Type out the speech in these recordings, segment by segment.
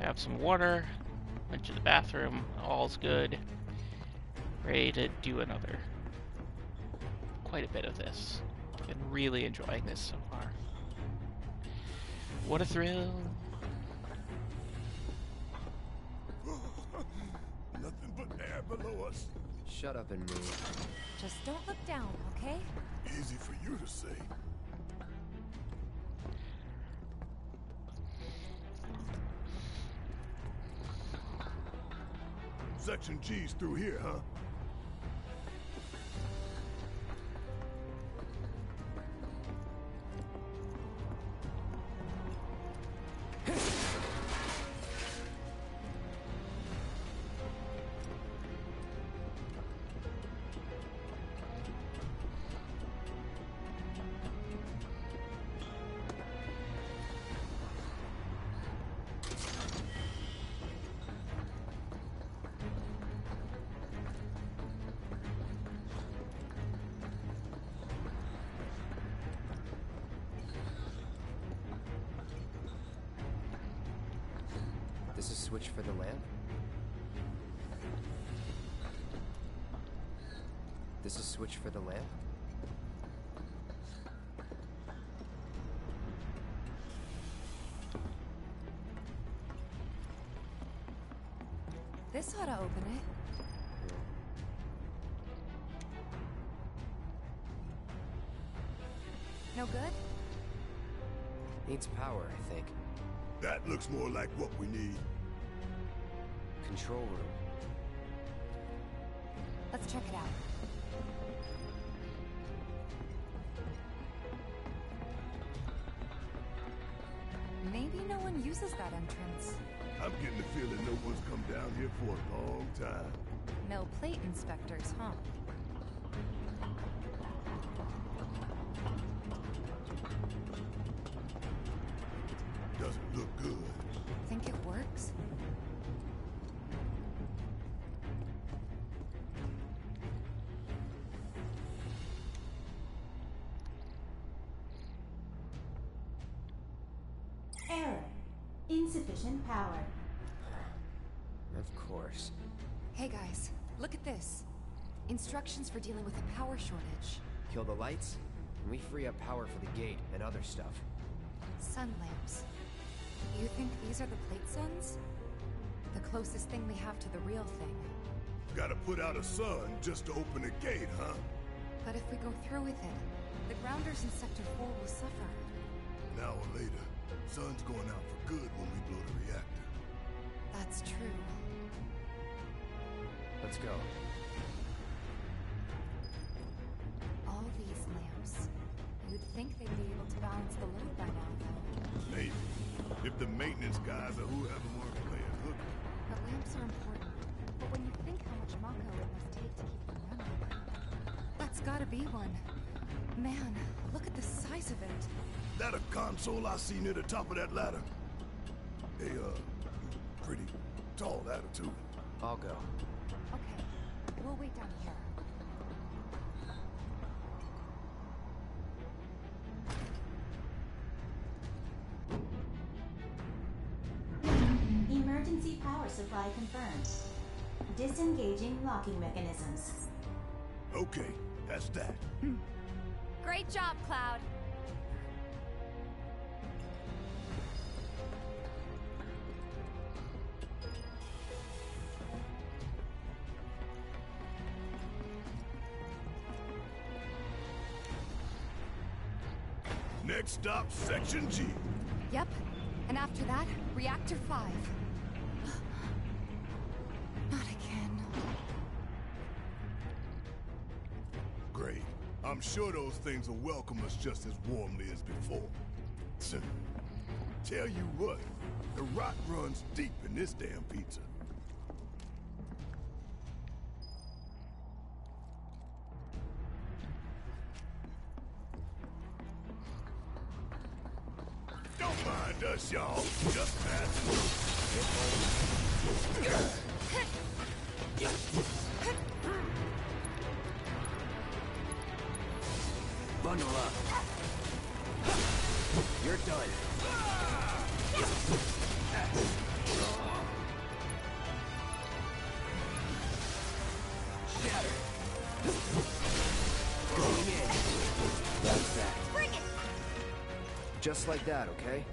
Have some water. Went to the bathroom. All's good. Ready to do another. Quite a bit of this. Been really enjoying this so far. What a thrill. Nothing but air below us. Shut up and move. Just don't look down, okay? Easy for you to say. Section G's through here, huh? That looks more like what we need. Control room. Let's check it out. Maybe no one uses that entrance. I'm getting the feeling no one's come down here for a long time. No plate inspectors, huh? Error. Insufficient power. Of course. Hey guys, look at this. Instructions for dealing with a power shortage. Kill the lights, and we free up power for the gate and other stuff. Sun lamps. You think these are the plate suns? The closest thing we have to the real thing. Gotta put out a sun just to open a gate, huh? But if we go through with it, the grounders in Sector 4 will suffer. An hour later, sun's going out for good when we blow the reactor. That's true. Let's go. All these lamps. You'd think they'd be able to balance the load by now, though. Maybe. If the maintenance guys or whoever weren't playing hooky. The lamps are important. But when you think how much Mako it must take to keep them running... That's gotta be one. Man, look at the size of it. That a console I see near the top of that ladder? Hey, uh, pretty tall ladder, too. I'll go. Okay, we'll wait down here. Emergency power supply confirmed. Disengaging locking mechanisms. Okay, that's that. Great job, Cloud. Next stop, Section G. Yep. And after that, Reactor 5. Not again. Great. I'm sure those things will welcome us just as warmly as before. Tell you what, the rot runs deep in this damn pizza. Y'all. Just. Bundle up. You're done. Shatter. Going in. That's that. Just like that, okay?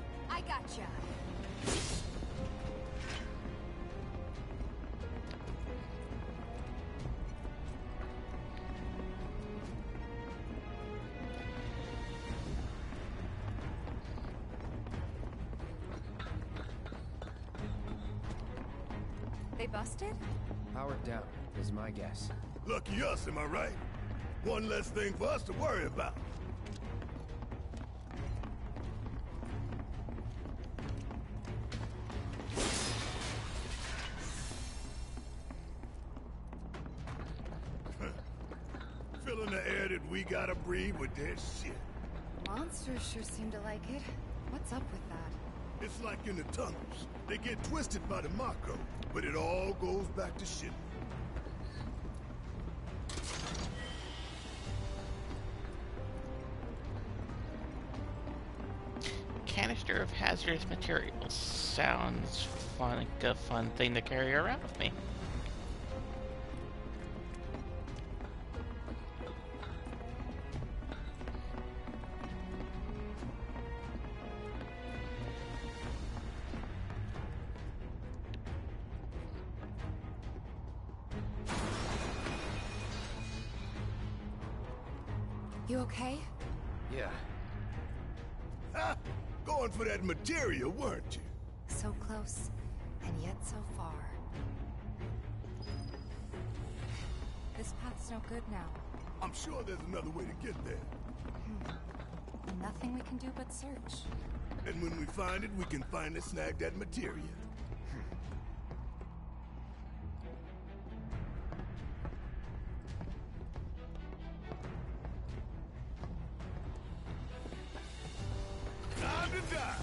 Busted? Powered down is my guess. Lucky us, am I right? One less thing for us to worry about. Filling the air that we gotta breathe with their shit. Monsters sure seem to like it. What's up with that? It's like in the tunnels. They get twisted by the Mako, but it all goes back to shit. Canister of hazardous materials. Sounds fun, like a fun thing to carry around with me. No good now. I'm sure there's another way to get there. Hmm. Nothing we can do but search. And when we find it, we can finally snag that materia. Time to die!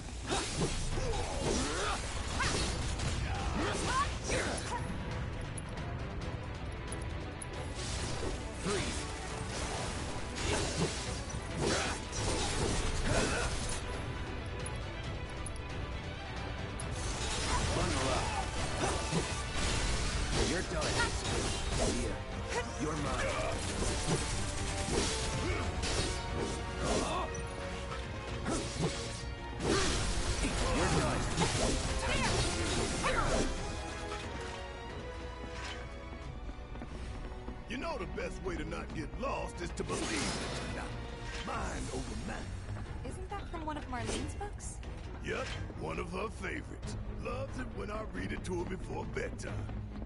Bedtime.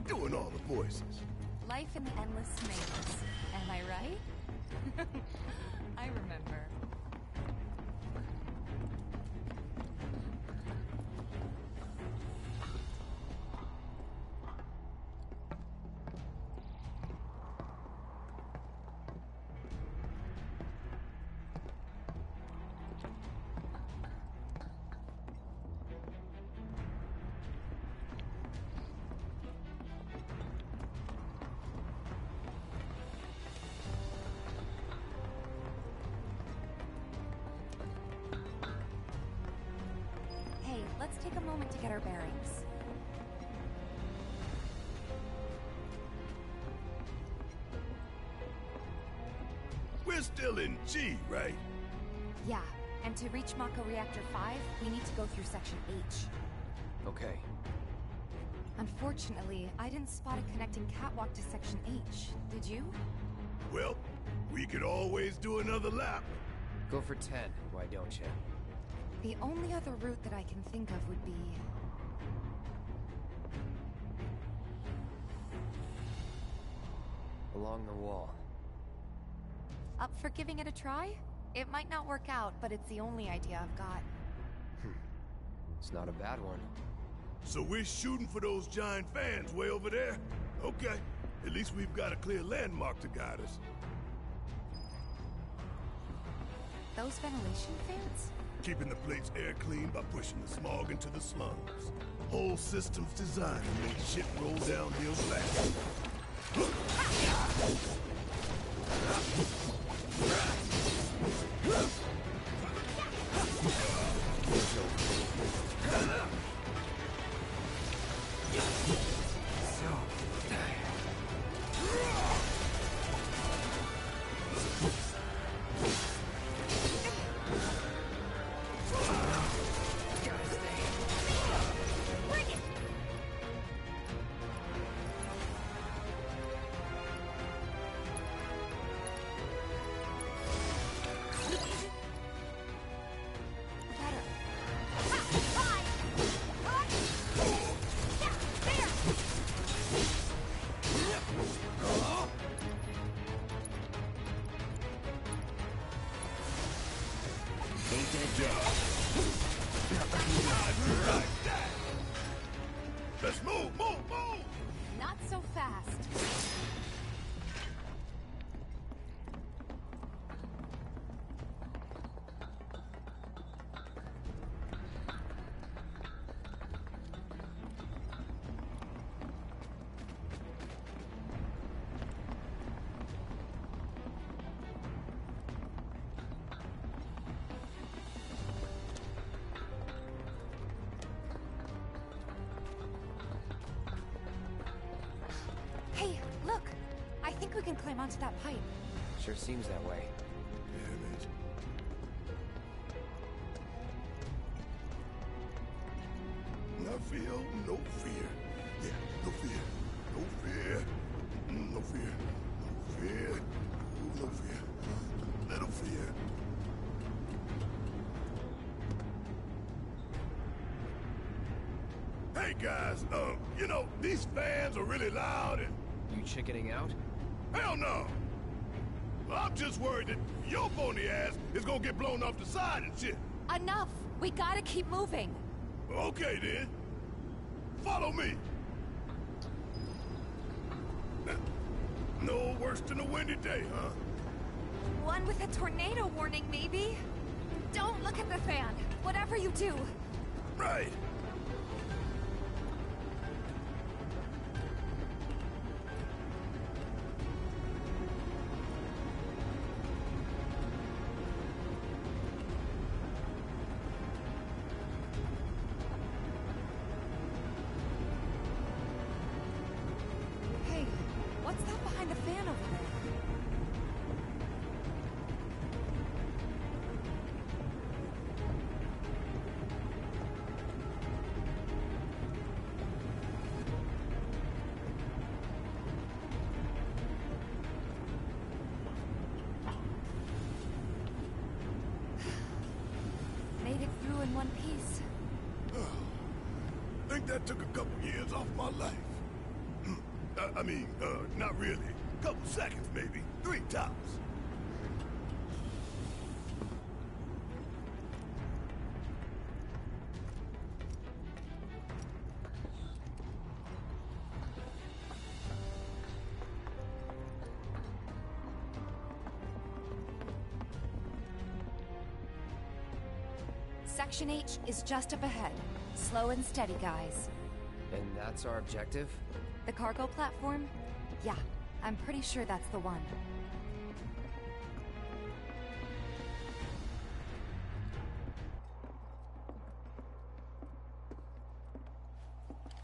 Doing all the voices. Life in the Endless Maze. Am I right? I remember. Moment to get our bearings. We're still in G, right? Yeah, and to reach Mako Reactor 5, we need to go through Section H. Okay. Unfortunately, I didn't spot a connecting catwalk to Section H. Did you? Well, we could always do another lap. Go for 10, why don't you? The only other route that I can think of would be... Along the wall. Up for giving it a try? It might not work out, but it's the only idea I've got. Hmm. It's not a bad one. So we're shooting for those giant fans way over there? Okay. At least we've got a clear landmark to guide us. Those ventilation fans? Keeping the plate's air clean by pushing the smog into the slums. Whole system's designed to make shit roll downhill fast. Sure seems that way. Damn it. No fear, no fear. Yeah, no fear. No fear. Mm, No fear. No fear. No fear. Little fear. Hey guys, uh, you know, these fans are really loud and You chickening out? hell no! I'm just worried that your phony ass is gonna get blown off the side and shit. Enough! We gotta keep moving. Okay then. Follow me. No worse than a windy day, huh? One with a tornado warning, maybe? Don't look at the fan. Whatever you do. Right. That took a couple years off my life. I, I mean, uh, not really. A Couple seconds, maybe. Three tops. Section H is just up ahead. Slow and steady, guys. And that's our objective? The cargo platform? Yeah, I'm pretty sure that's the one.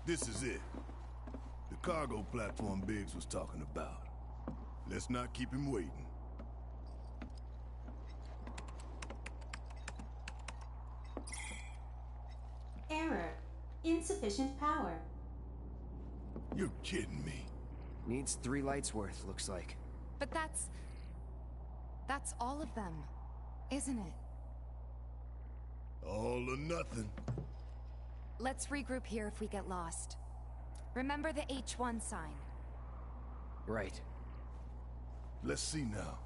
This is it. The cargo platform Biggs was talking about. Let's not keep him waiting. Error. Insufficient power. You're kidding me. Needs three lights worth, looks like. But that's. That's all of them, isn't it? All or nothing. Let's regroup here if we get lost. Remember the H1 sign. Right. Let's see now.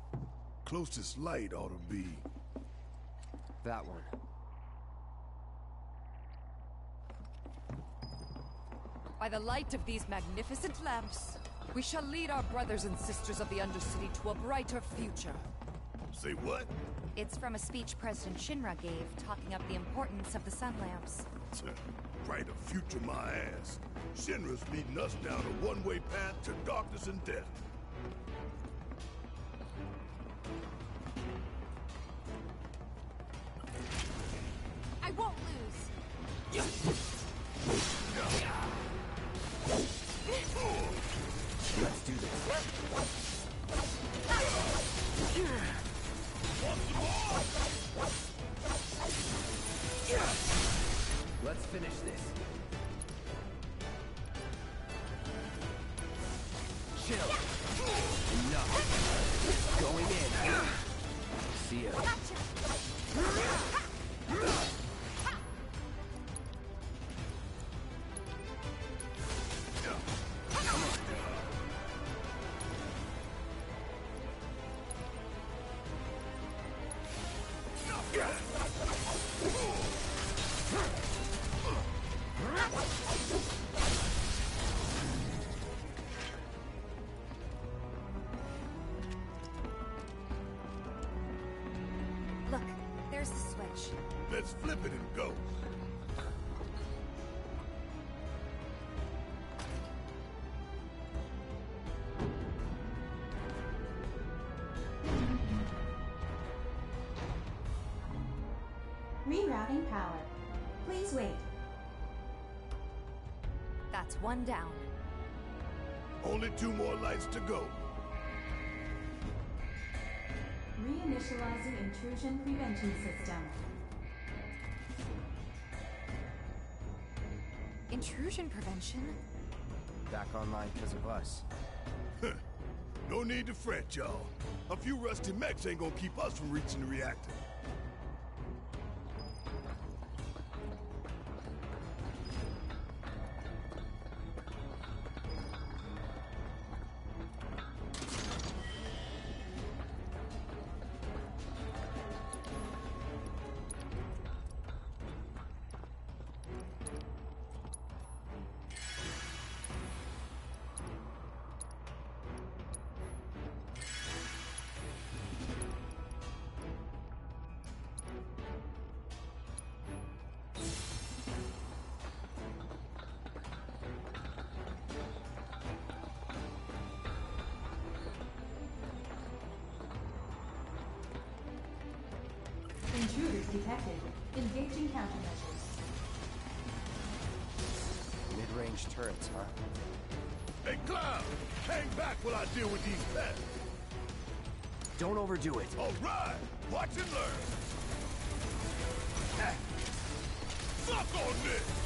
Closest light ought to be... That one. By the light of these magnificent lamps, we shall lead our brothers and sisters of the Undercity to a brighter future. Say what? It's from a speech President Shinra gave talking up the importance of the sun lamps. Brighter future, my ass. Shinra's leading us down a one-way path to darkness and death. One down. Only two more lights to go. Reinitializing intrusion prevention system. Intrusion prevention? Back online because of us. No need to fret, y'all. A few rusty mechs ain't gonna keep us from reaching the reactor. Intruders detected. Engaging countermeasures. Mid-range turrets, huh? Hey, Cloud! Hang back while I deal with these pests. Don't overdo it. All right! Watch and learn! Suck on this!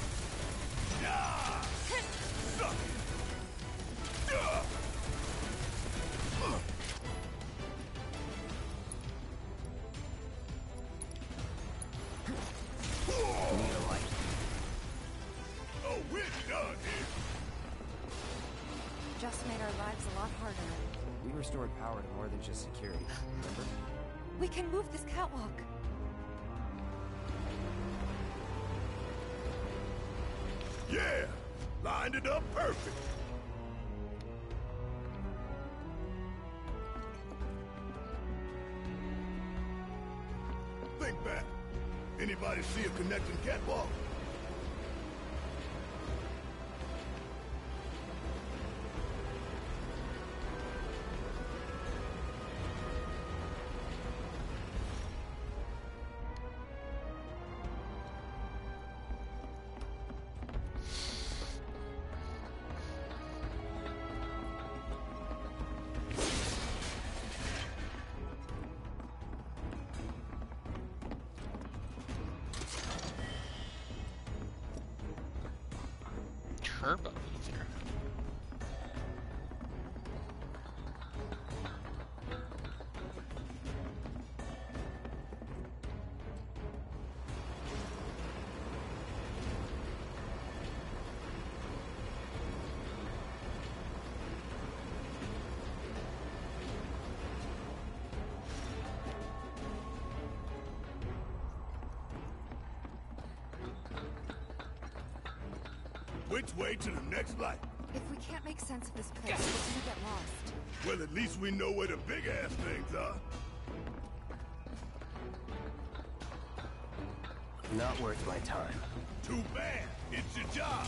See a connecting catwalk? Which way to the next light? If we can't make sense of this place, we're gonna get lost. Well, at least we know where the big-ass things are. Not worth my time. Too bad. It's your job.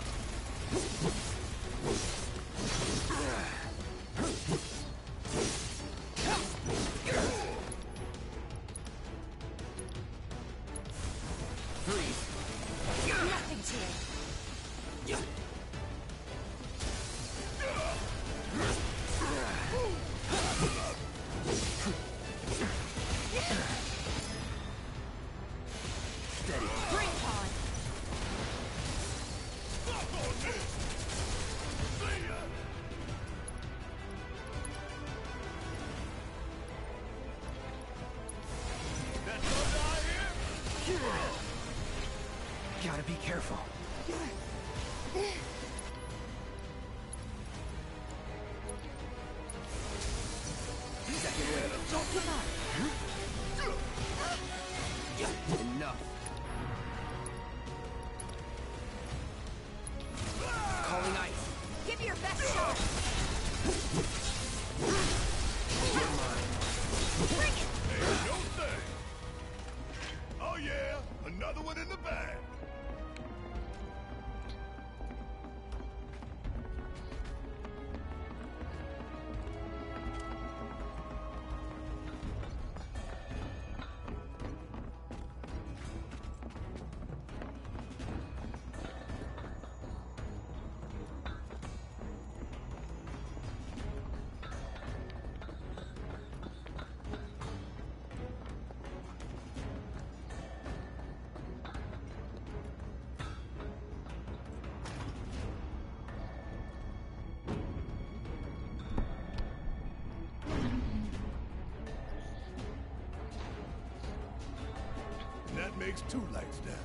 That makes two lights down.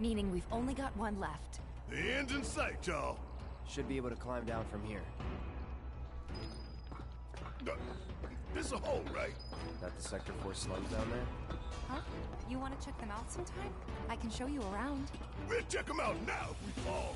Meaning we've only got one left. The end's in sight, y'all. Should be able to climb down from here. Uh, This a hole, right? That the Sector 4 slums down there? Huh? You want to check them out sometime? I can show you around. We'll check them out now if we fall.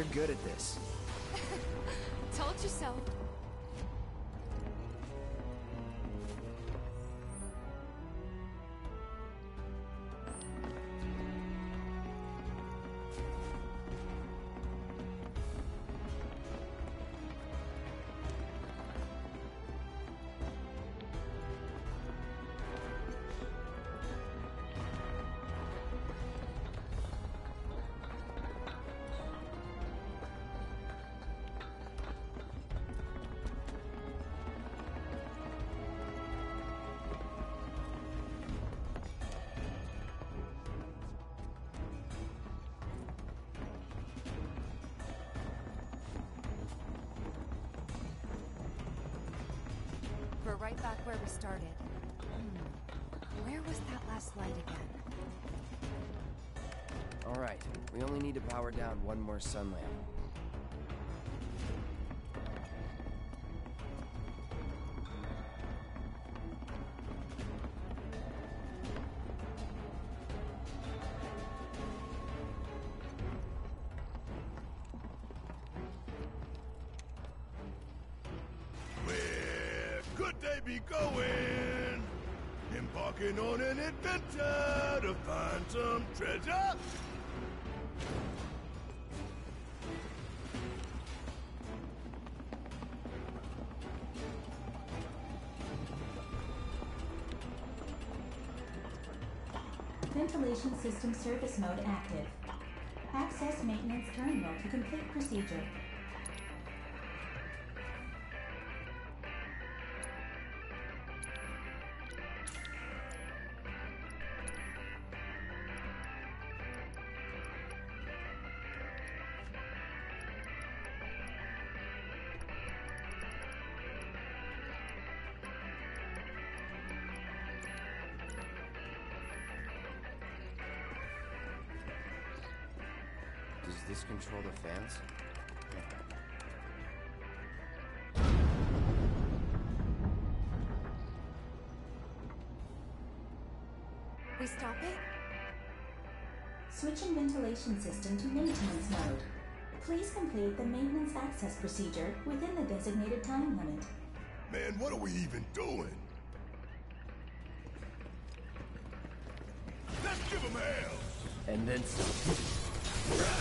You're good at this. Right back where we started. Hmm. Where was that last light again? Alright, we only need to power down one more sun lamp. Treasure? Ventilation system service mode active. Access maintenance terminal to complete procedure. Ventilation system to maintenance mode. Please complete the maintenance access procedure within the designated time limit. Man, what are we even doing? Let's give them hell! And then some.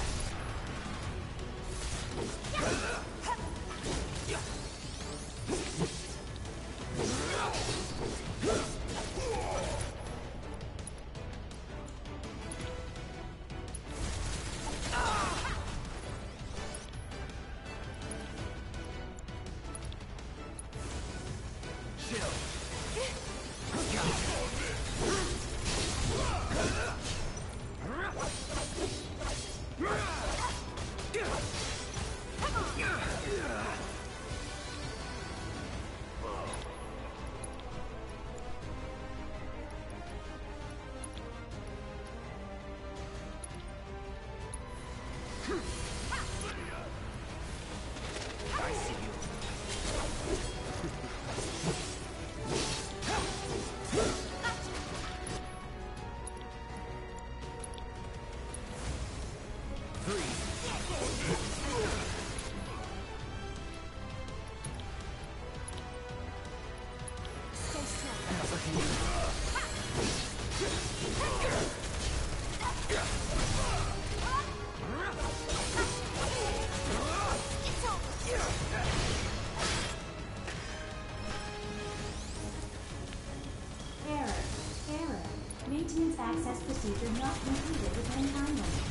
Access procedure not completed within time limit.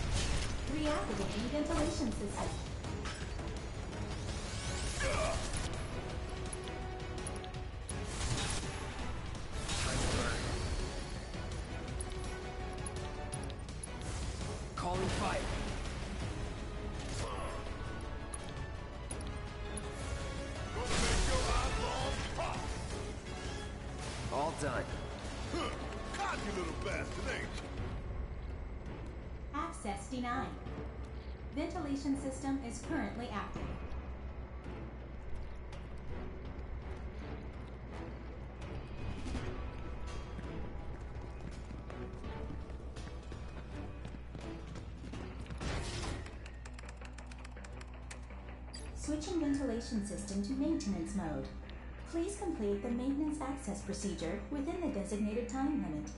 Reactivating ventilation system. Calling fire. All done. 69. Ventilation system is currently active. Switching ventilation system to maintenance mode. Please complete the maintenance access procedure within the designated time limit.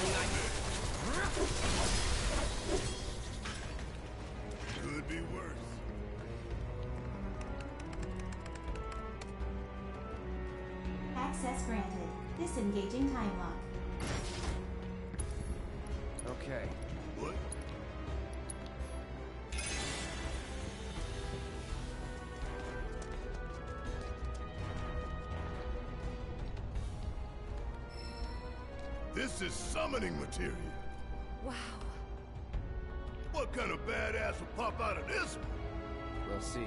only 19. This is summoning material. Wow. What kind of badass will pop out of this one? We'll see.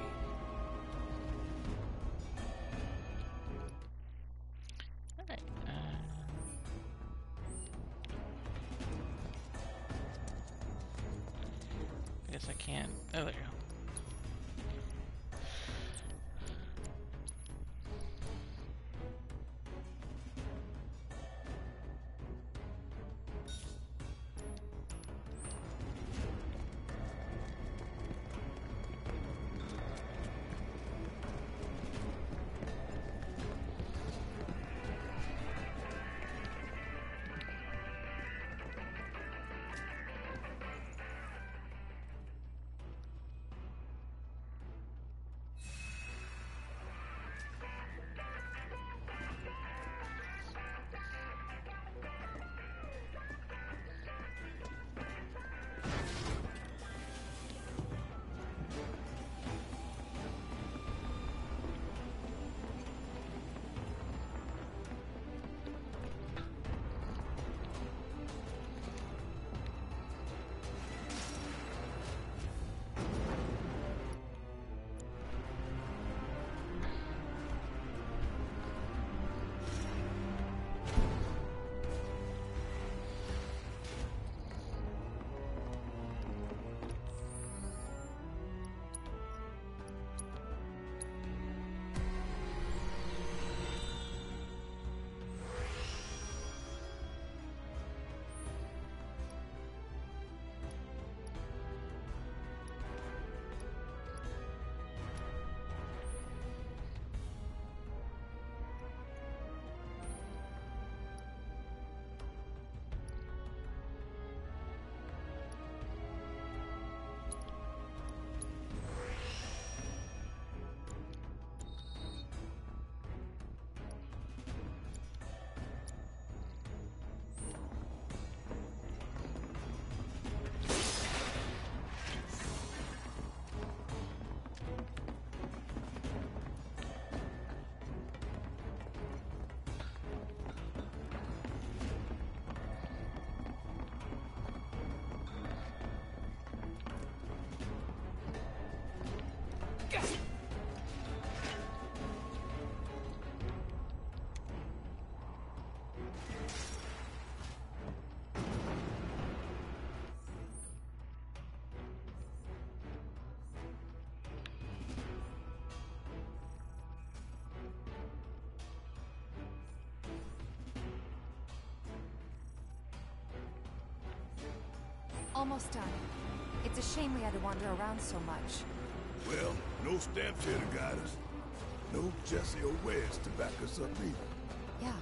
Almost done. It's a shame we had to wander around so much. Well, no stamps here to guide us. No Jessie or Wes to back us up either. Yeah.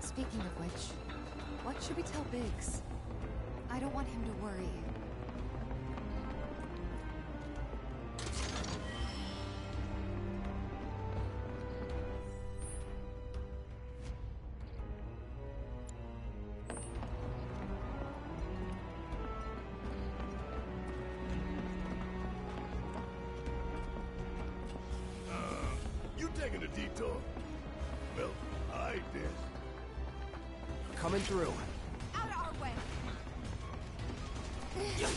Speaking of which, what should we tell Biggs? I don't want him to worry. Taking a detour? Well, I did. Coming through. Out of our way! Chill.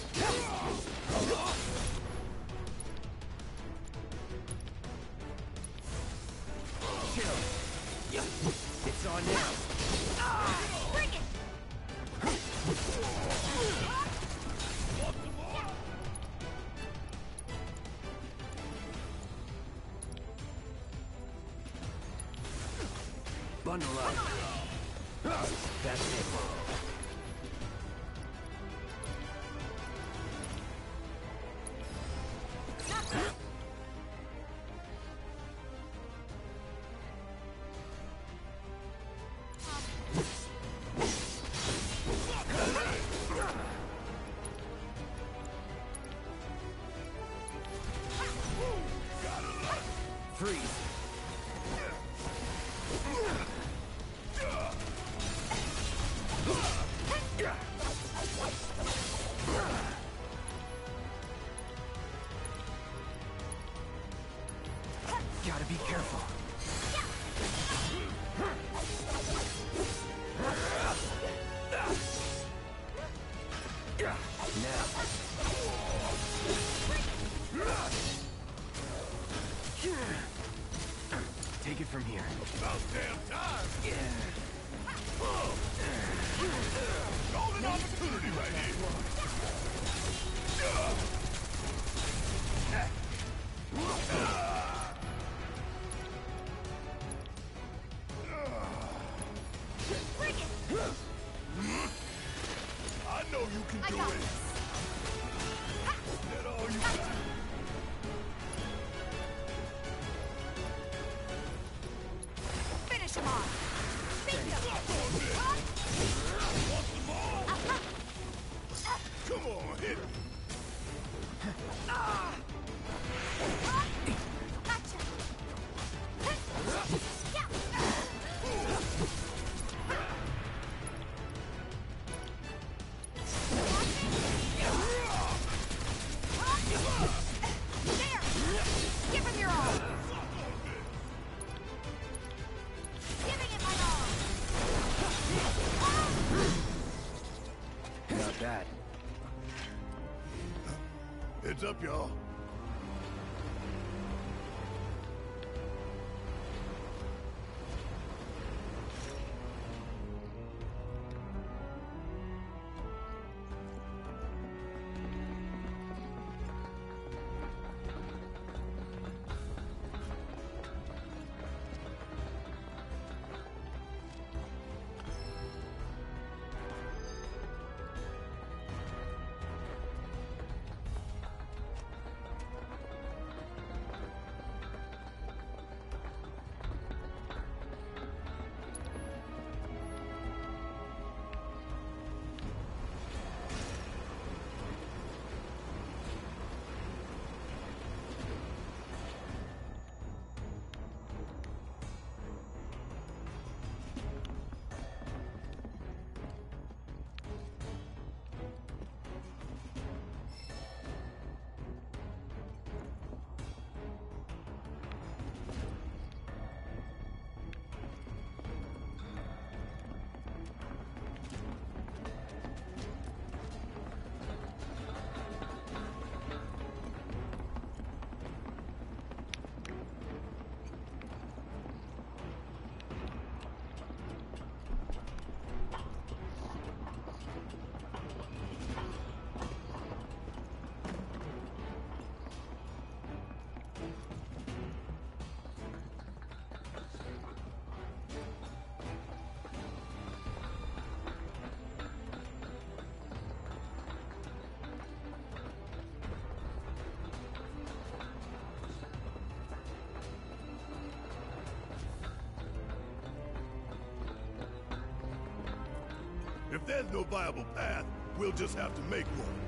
If there's no viable path, we'll just have to make one.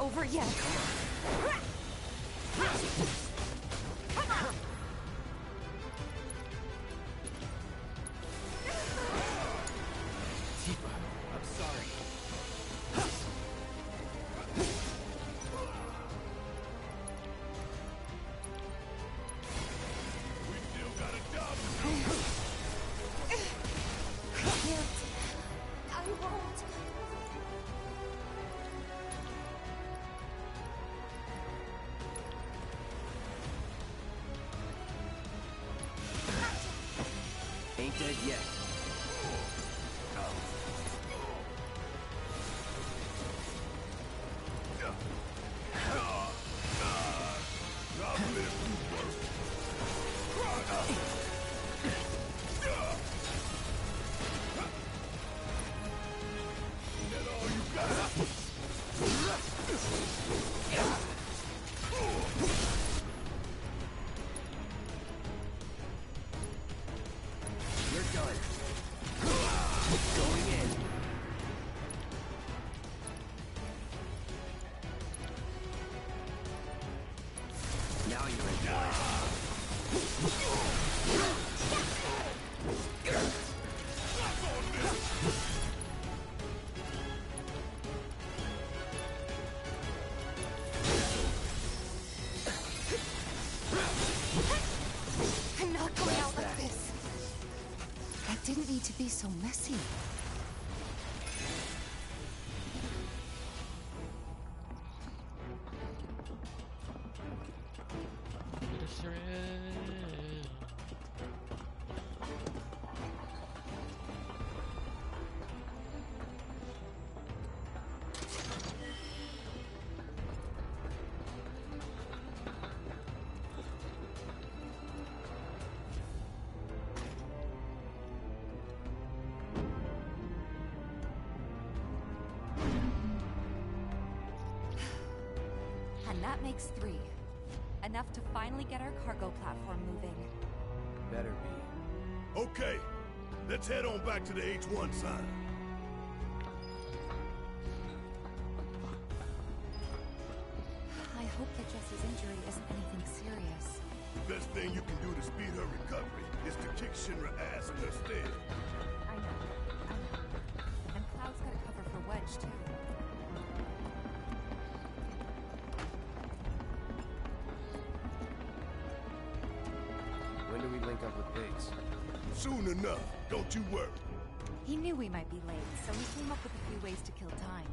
Over yet. Be so messy. That makes three. Enough to finally get our cargo platform moving. Better be. Okay, let's head on back to the H1 sign. Link up with Biggs? Soon enough, don't you worry. He knew we might be late, so he came up with a few ways to kill time.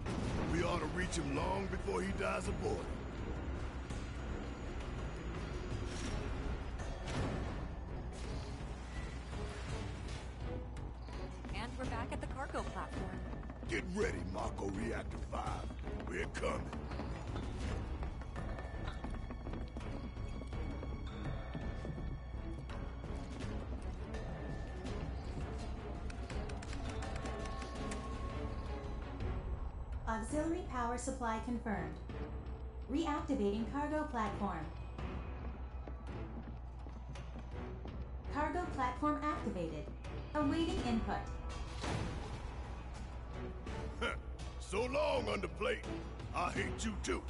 We ought to reach him long before he dies aboard. And we're back at the cargo platform. Get ready, Mako Reactor 5. We're coming. Power supply confirmed. Reactivating cargo platform. Cargo platform activated. Awaiting input. so long, underplate. I hate you too.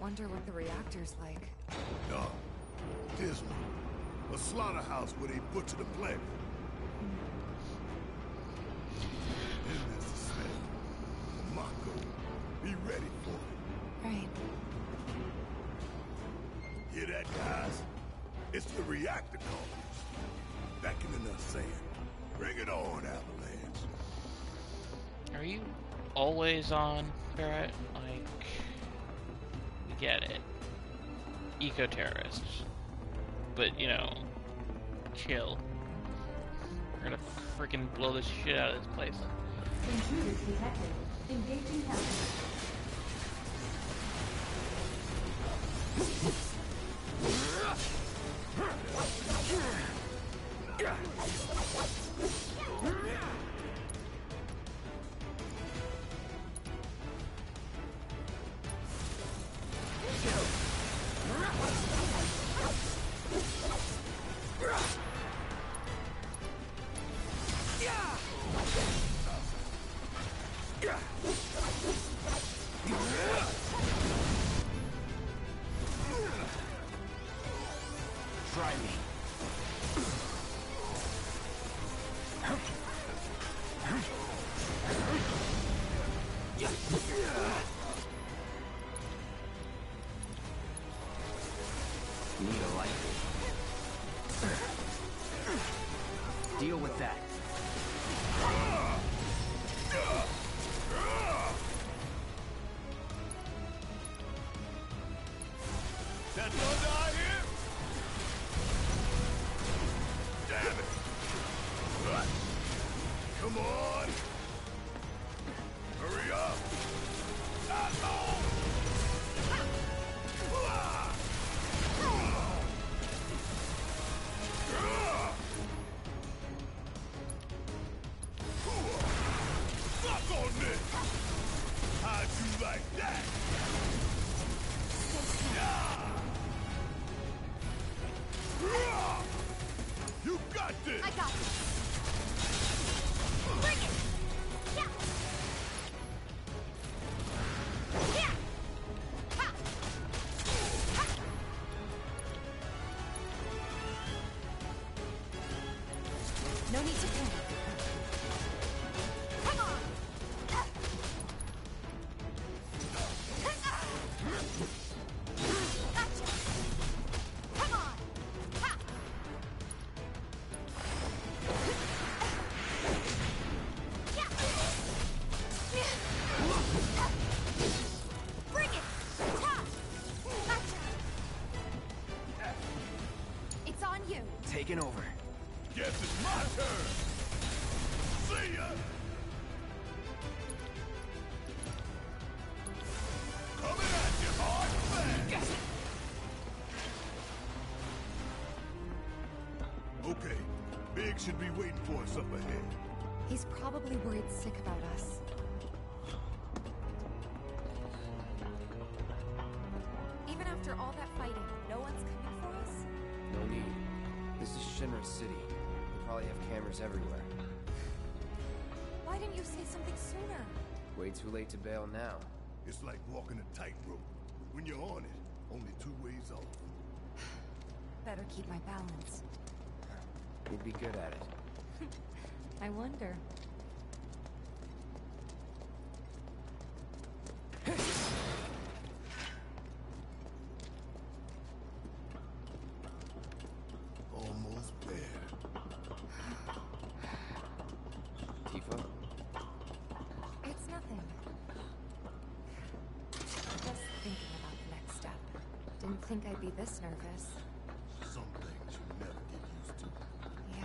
Wonder what the reactor's like. Dark, dismal, a slaughterhouse where they butcher the planet. Hmm. Then there's the smell. Mako, be ready for it. Right. Hear that, guys? It's the reactor colonies. Beckoning us saying, bring it on, Avalanche. Are you always on, Barret? Get it. Eco terrorists. But, you know, chill. We're gonna freaking blow this shit out of this place. Intruders detected. Engaging health. Come on! Taking over. Guess it's my turn! See ya! Coming at you hard and fast! Okay, Biggs should be waiting for us up ahead. He's probably worried sick about us. Even after all that fighting, Shinra City. They probably have cameras everywhere. Why didn't you say something sooner? Way too late to bail now. It's like walking a tightrope. When you're on it, only two ways off. Better keep my balance. You'd be good at it. I wonder. Almost there. Tifa? It's nothing. Just thinking about the next step. Didn't think I'd be this nervous. Some things you never get used to. Yeah.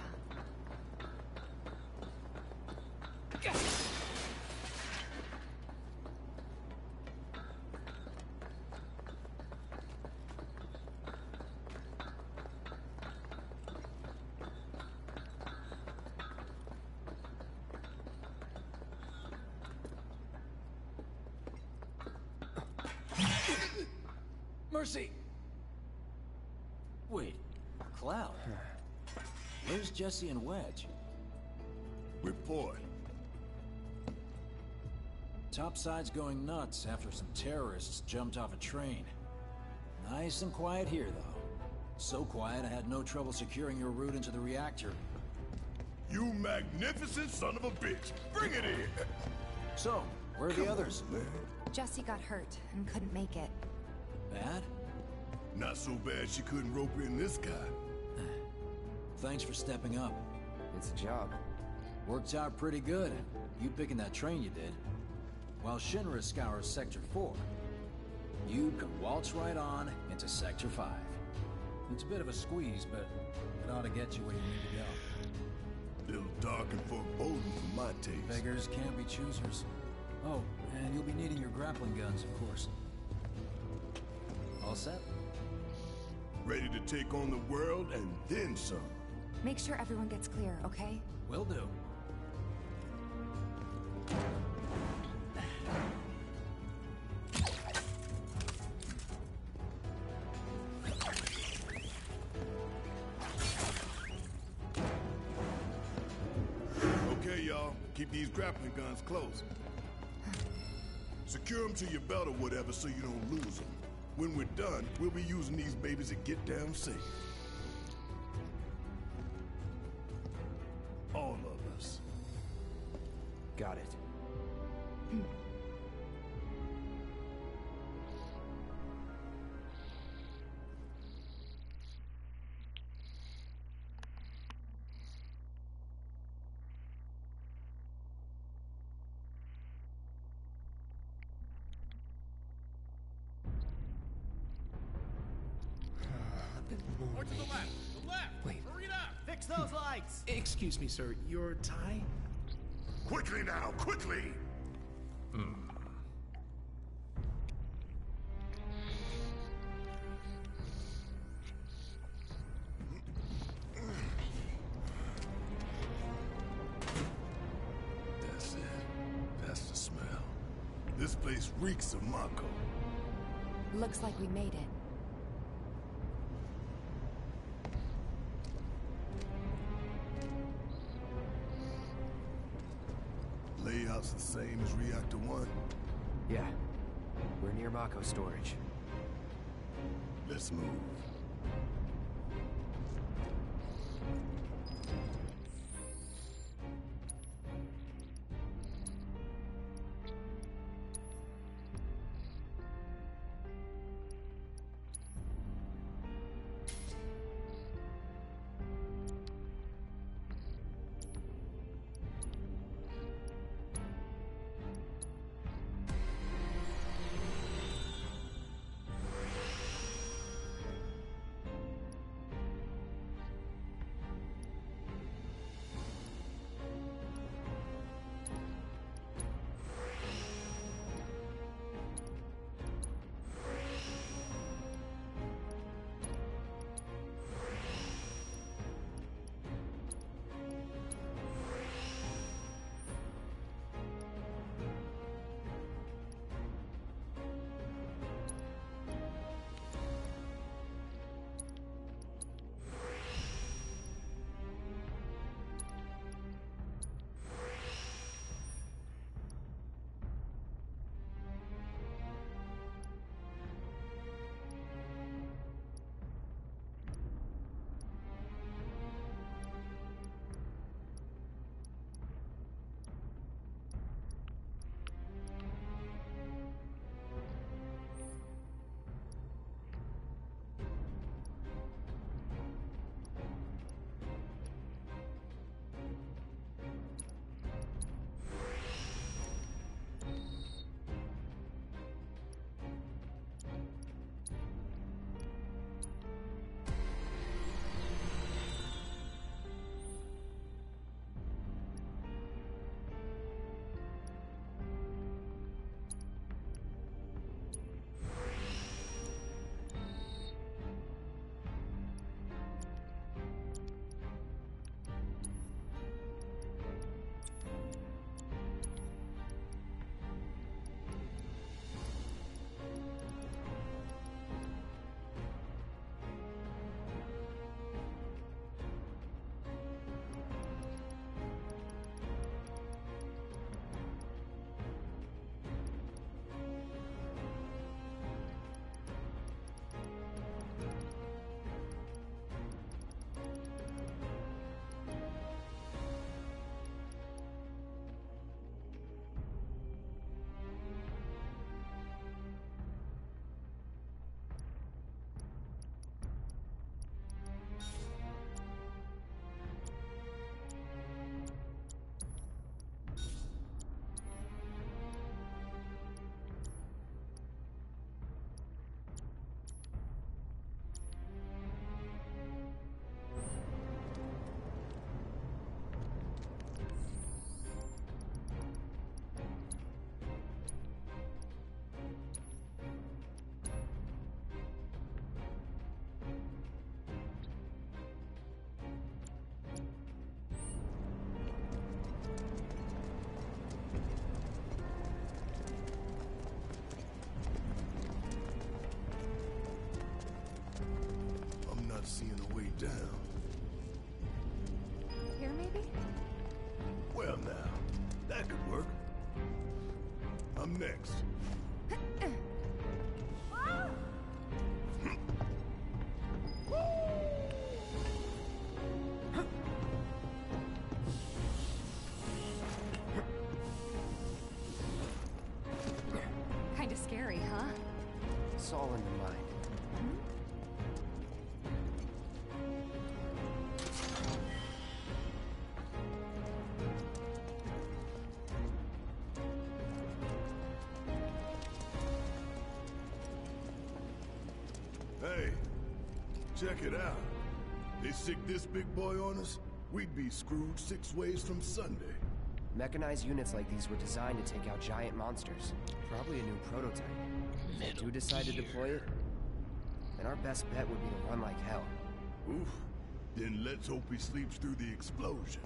Mercy! Wait, Cloud. Where's Jessie and Wedge? Report. Topside's going nuts after some terrorists jumped off a train. Nice and quiet here, though. So quiet I had no trouble securing your route into the reactor. You magnificent son of a bitch! Bring it in! So, where are the others? Man, Jessie got hurt and couldn't make it. Bad? not so bad she couldn't rope in this guy. Thanks for stepping up. It's a job. Worked out pretty good, you picking that train you did. While Shinra scours Sector 4, you can waltz right on into Sector 5. It's a bit of a squeeze, but it ought to get you where you need to go. Little dark and foreboding for my taste. Beggars can't be choosers. Oh, and you'll be needing your grappling guns, of course. All set? Ready to take on the world and then some. Make sure everyone gets clear, okay? Will do. Okay, y'all. Keep these grappling guns close. Secure them to your belt or whatever so you don't lose them. When we're done, we'll be using these babies to get down safe. Your tie? Quickly now, quickly! That's it. That's the smell. This place reeks of Mako. Looks like we made it. Reactor 1. Yeah. We're near Mako storage. Let's move. Next. Kinda scary, huh? It's all in the Hey, check it out. They stick this big boy on us, we'd be screwed six ways from Sunday. Mechanized units like these were designed to take out giant monsters. Probably a new prototype. If they do decide to deploy it, then our best bet would be to run like hell. Oof. Then let's hope he sleeps through the explosion.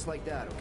Just like that, okay?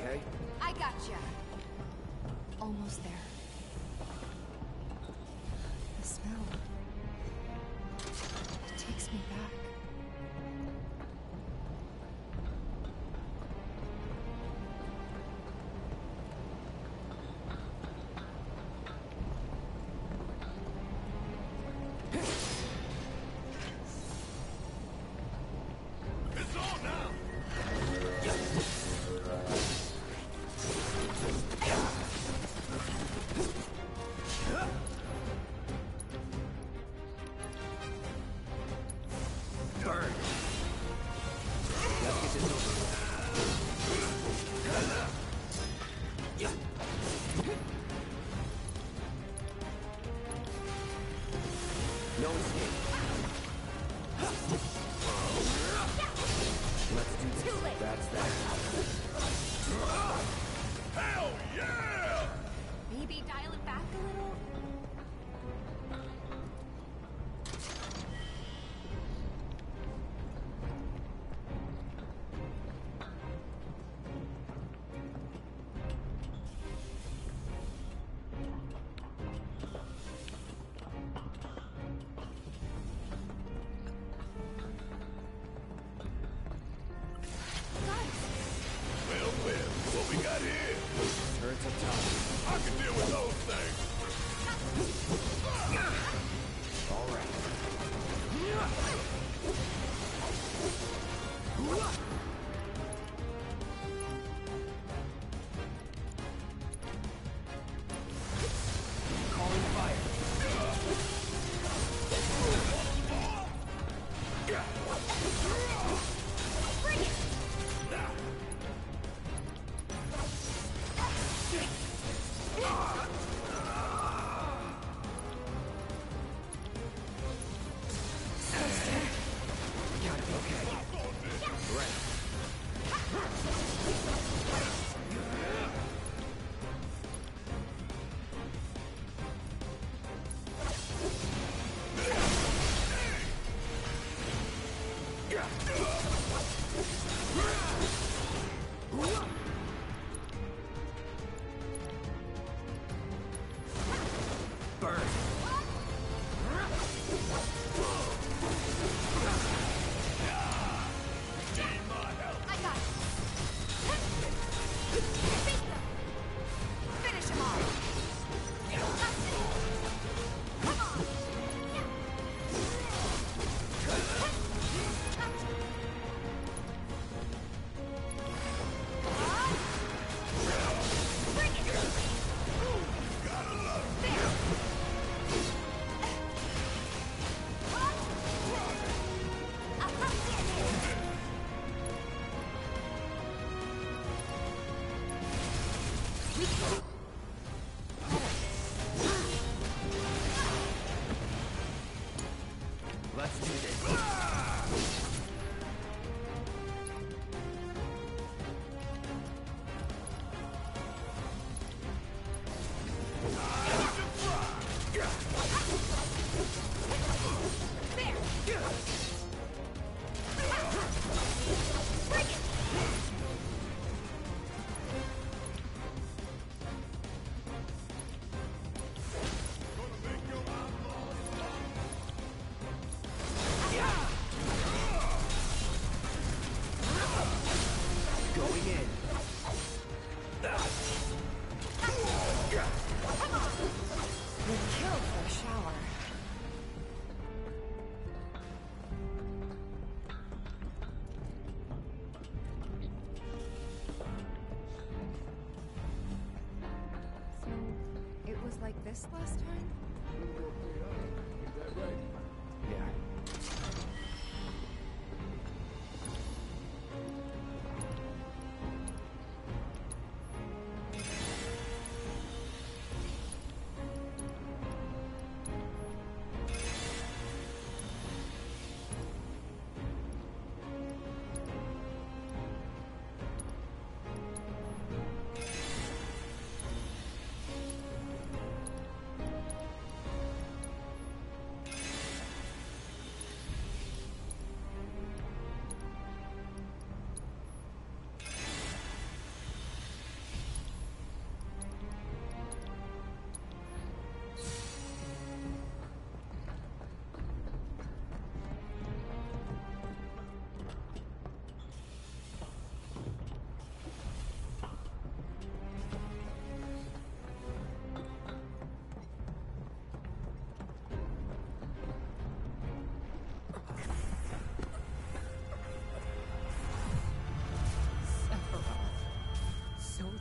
This last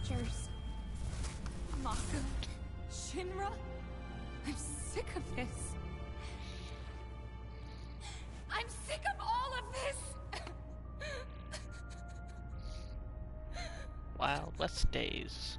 Soldiers. Mako. Shinra. I'm sick of this. I'm sick of all of this! Wild West days.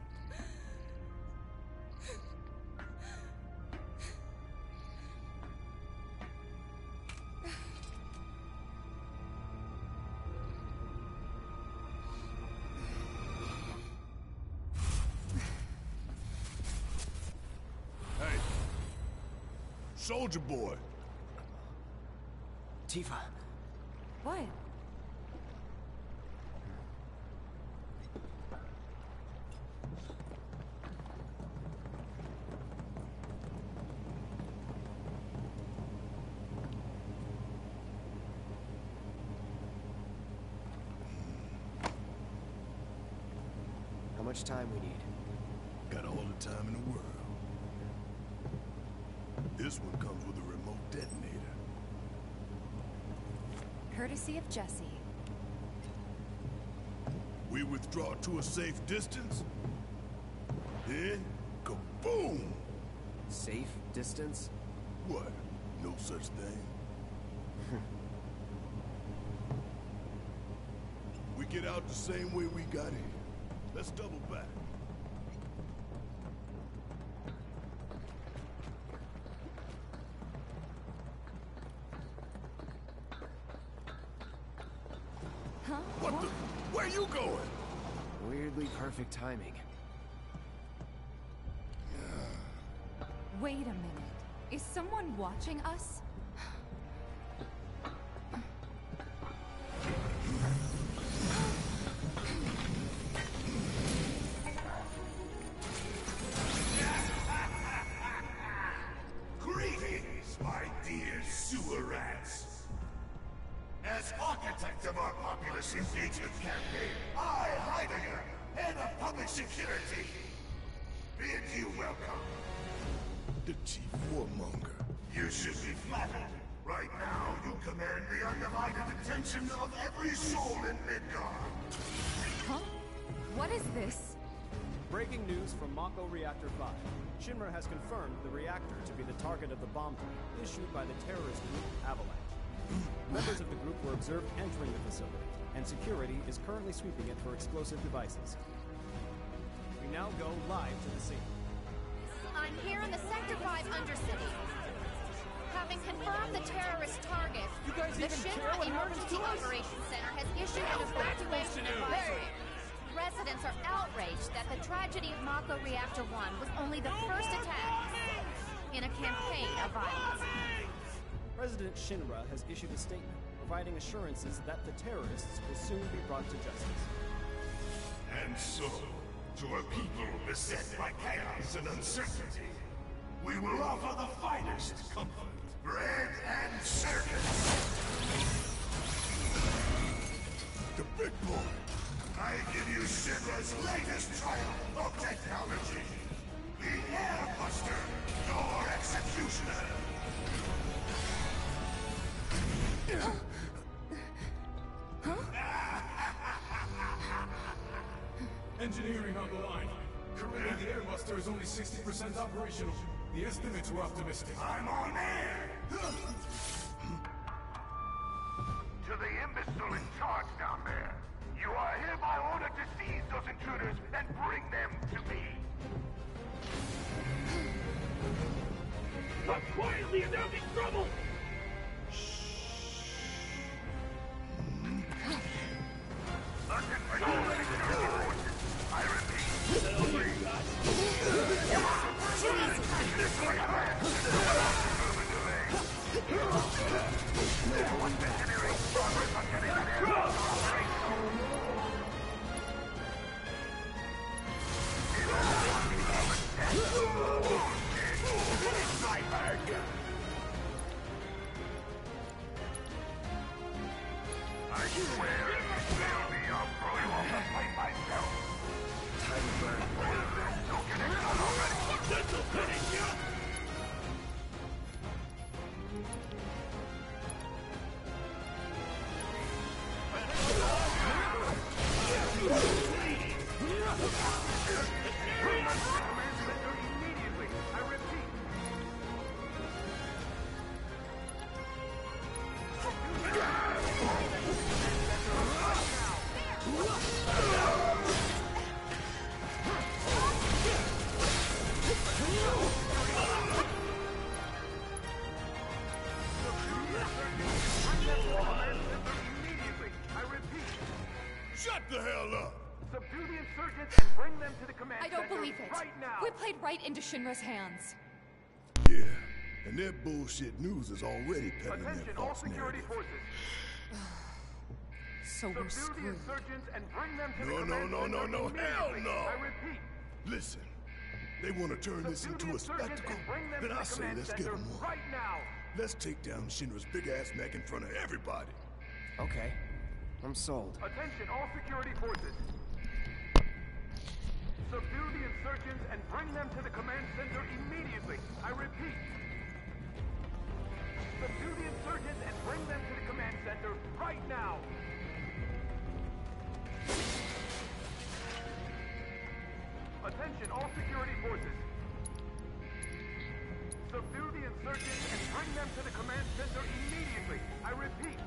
Soldier boy. Tifa. What? How much time we need? Got all the time in the world. This one comes with a remote detonator. Courtesy of Jessie. We withdraw to a safe distance. Then, kaboom! Safe distance? What? No such thing. we get out the same way we got in. Let's double back. Watching us? Greetings, my dear sewer rats. As architect of our populous engagement campaign, I, Heidegger, head of public security, bid you welcome. The chief warmonger. You should be flattered. Right now, you command the undivided attention of every soul in Midgard. Huh? What is this? Breaking news from Mako Reactor 5. Shinra has confirmed the reactor to be the target of the bomb threat issued by the terrorist group Avalanche. Members of the group were observed entering the facility, and security is currently sweeping it for explosive devices. We now go live to the scene. I'm here in the Sector 5 Undercity. Having confirmed the terrorist target, You guys the Shinra Emergency to? Operations Center has issued an evacuation advisory. Residents are outraged that the tragedy of Mako Reactor 1 was only the first attack in a campaign of violence. President Shinra has issued a statement providing assurances that the terrorists will soon be brought to justice. And so, to a people beset by chaos and uncertainty, we will offer the finest comfort, Bread and circus. The big boy. I give you Shinra's latest trial of technology. The Airbuster, your executioner. Engineering on the line. Currently, the airbuster is only 60% operational. The estimates were optimistic. I'm on air! To the imbecile in charge down there, you are hereby ordered to seize those intruders and bring them to me. Stop quietly or there'll be trouble! I played Shinra's hands. Yeah, and their bullshit news is already peddling Attention, their all false security narrative. forces. So we're Subdue the screwed. insurgents and bring them to No, the no, command no, no, no, hell no. I repeat. Listen, they want to turn this into a spectacle. and bring them Then I the say let's get them one. right now. Let's take down Shinra's big ass neck in front of everybody. Okay. I'm sold. Attention, all security forces. Subdue the insurgents and bring them to the command center immediately. I repeat. Subdue the insurgents and bring them to the command center right now. Attention, all security forces. Subdue the insurgents and bring them to the command center immediately. I repeat.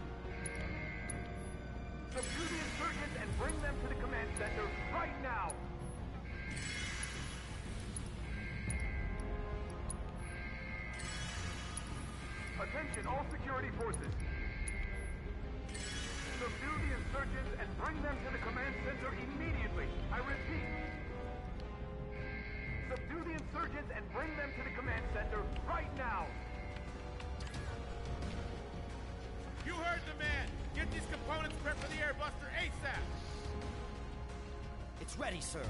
Subdue the insurgents and bring them to the command center right now. Attention, all security forces. Subdue the insurgents and bring them to the command center immediately. I repeat. Subdue the insurgents and bring them to the command center right now. You heard the man! Get these components prepped for the airbuster ASAP! It's ready, sir.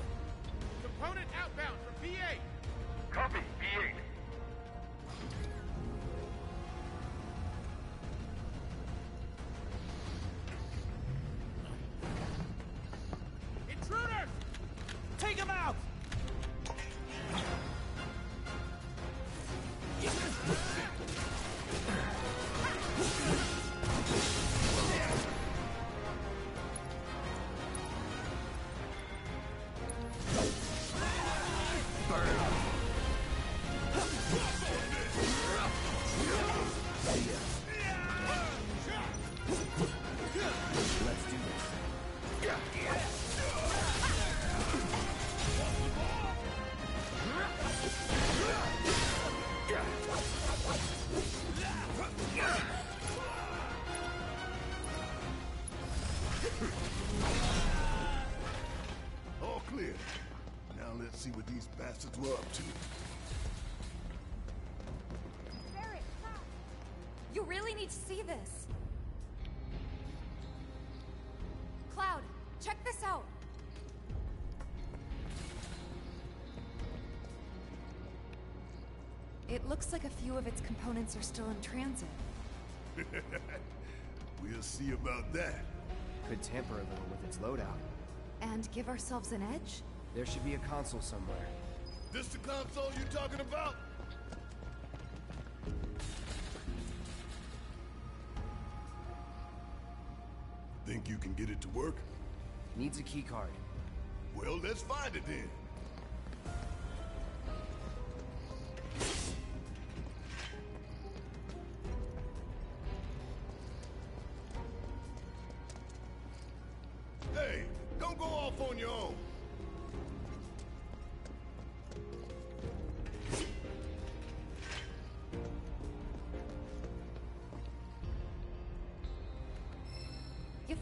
Component outbound from B8! Copy, B8. Bastards were up to. You really need to see this. Cloud, check this out. It looks like a few of its components are still in transit. we'll see about that. Could tamper a little with its loadout. And give ourselves an edge? There should be a console somewhere. This the console you talking about? Think you can get it to work? Needs a keycard. Well, let's find it then.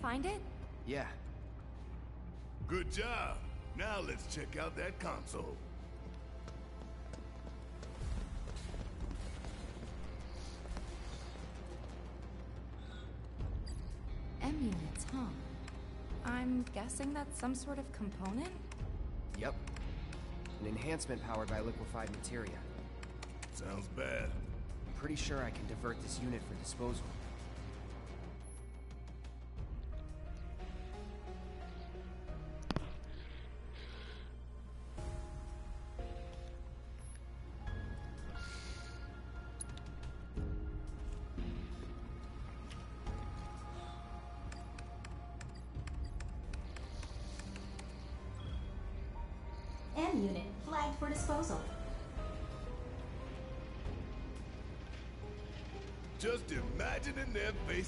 Find it? Yeah. Good job. Now let's check out that console. M huh? I'm guessing that's some sort of component? Yep. An enhancement powered by liquefied materia. Sounds bad. I'm pretty sure I can divert this unit for disposal.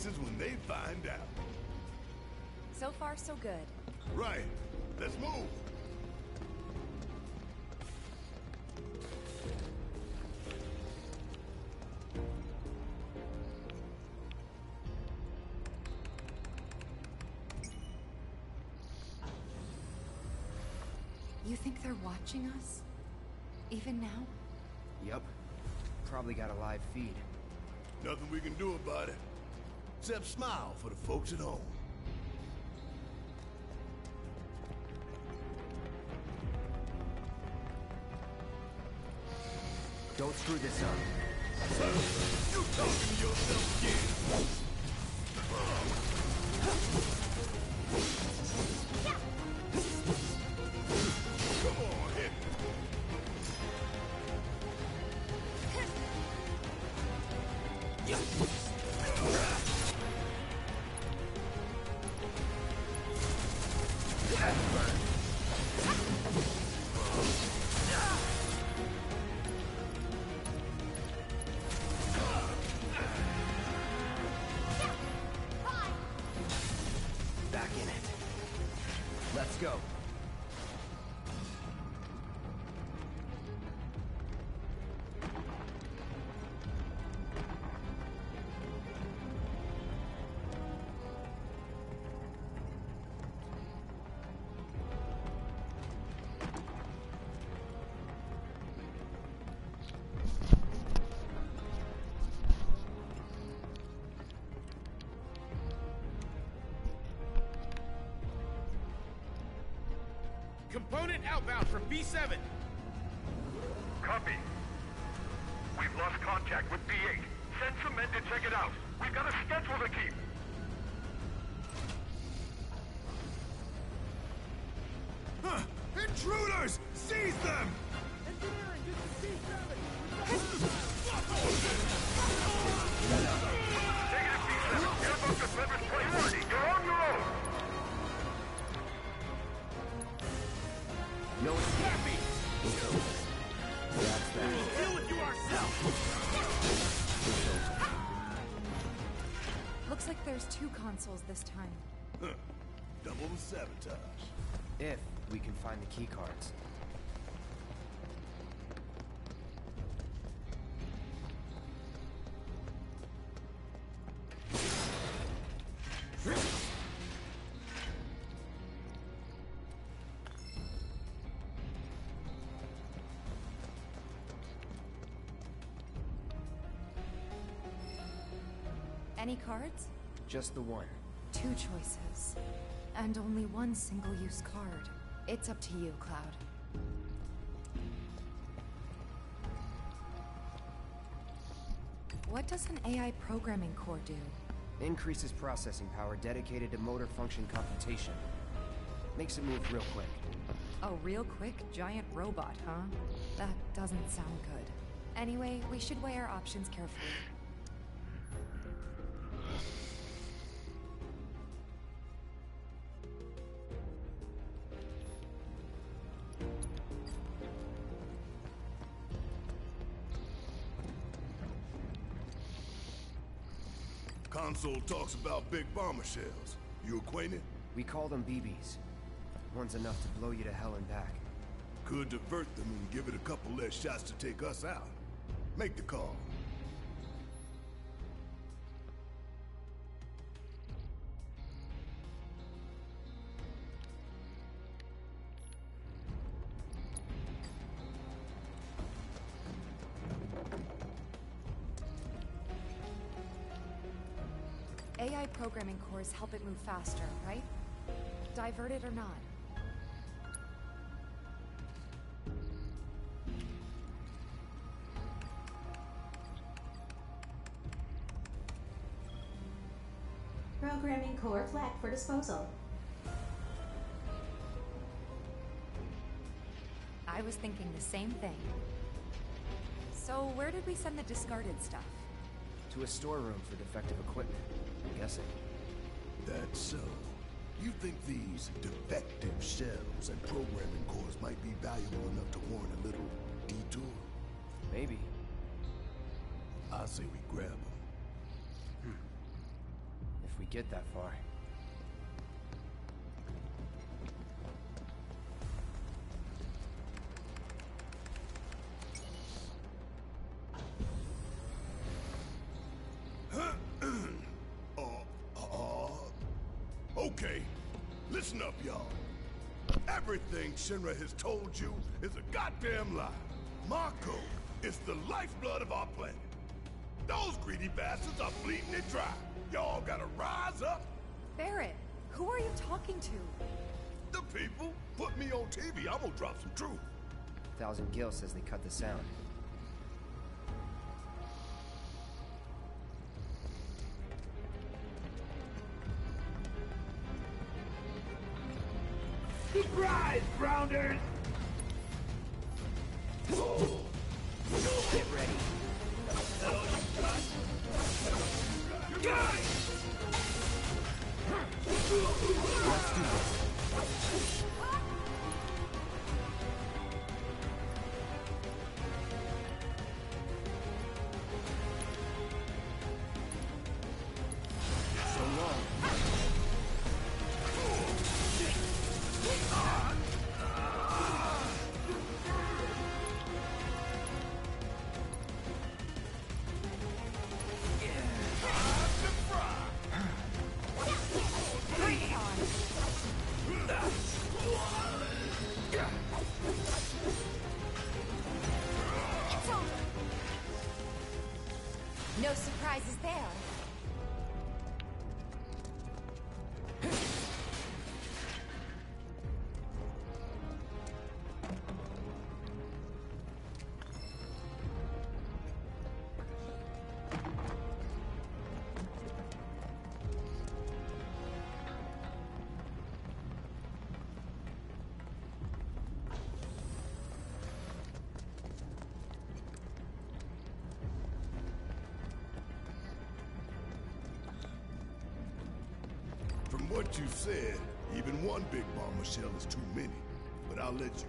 Faces when they find out. So far, so good. Right. Let's move. You think they're watching us? Even now? Yep. Probably got a live feed. Nothing we can do about it. Except smile for the folks at home. Don't screw this up. You talking yourself again? Component outbound from B7. Copy. We've lost contact with B8. Send some men to check it out. We've got a schedule to keep. Two this time. Huh. Double the sabotage. If we can find the key cards. Any cards? Just the one. Two choices. And only one single-use card. It's up to you, Cloud. What does an AI programming core do? Increases processing power dedicated to motor function computation. Makes it move real quick. A real quick giant robot, huh? That doesn't sound good. Anyway, we should weigh our options carefully. Talks about big bomber shells. You acquainted? We call them BBs. One's enough to blow you to hell and back. Could divert them and give it a couple less shots to take us out. Make the call. Programming cores help it move faster, right? Divert it or not. Programming core flagged for disposal. I was thinking the same thing. So, where did we send the discarded stuff? To a storeroom for defective equipment, I'm guessing. That's so. You think these defective shells and programming cores might be valuable enough to warrant a little detour? Maybe. I say we grab them. Hmm. If we get that far. Everything Shinra has told you is a goddamn lie. Mako is the lifeblood of our planet. Those greedy bastards are bleeding it dry. Y'all gotta rise up. Barret, who are you talking to? The people put me on TV. I'm gonna drop some truth. Thousand Gil says they cut the sound. What you said, even one big bomber shell is too many. But I'll let you.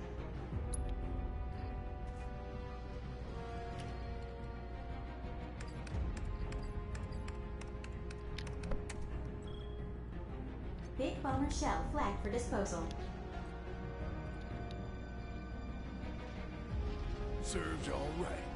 Big bomber shell flagged for disposal. Serves y'all right.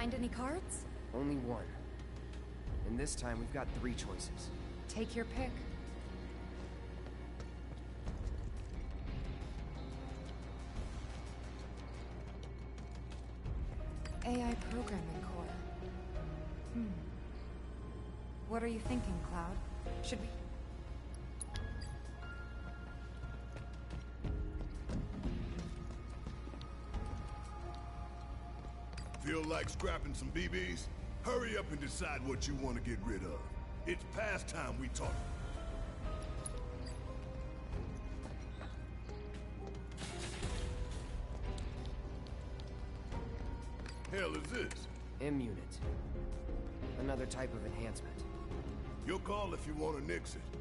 Find any cards? Only one. And this time we've got three choices. Take your pick. AI programming core. Hmm. What are you thinking, Cloud? Should we... like scrapping some BBs? Hurry up and decide what you want to get rid of. It's past time we talk. Hell is this? M-Unit. Another type of enhancement. Your call if you want to nix it.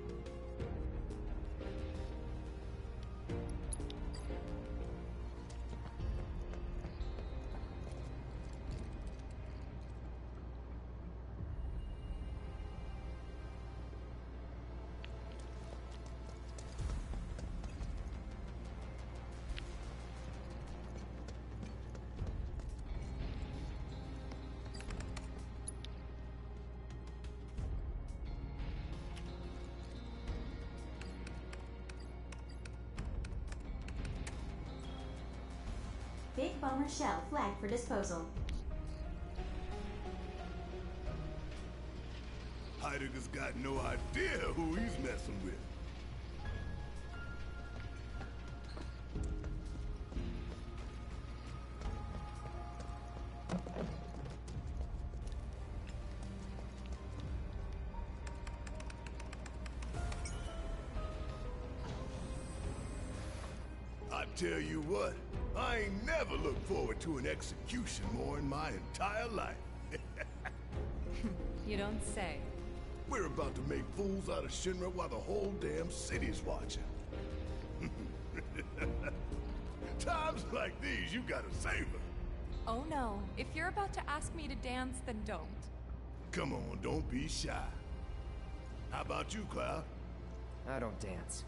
Big shell flagged for disposal. Heidegger's got no idea who he's messing with. I tell you what, I ain't never looked forward to an execution more in my entire life. You don't say. We're about to make fools out of Shinra while the whole damn city's watching. Times like these, you gotta savor. Oh no, if you're about to ask me to dance, then don't. Come on, don't be shy. How about you, Cloud? I don't dance.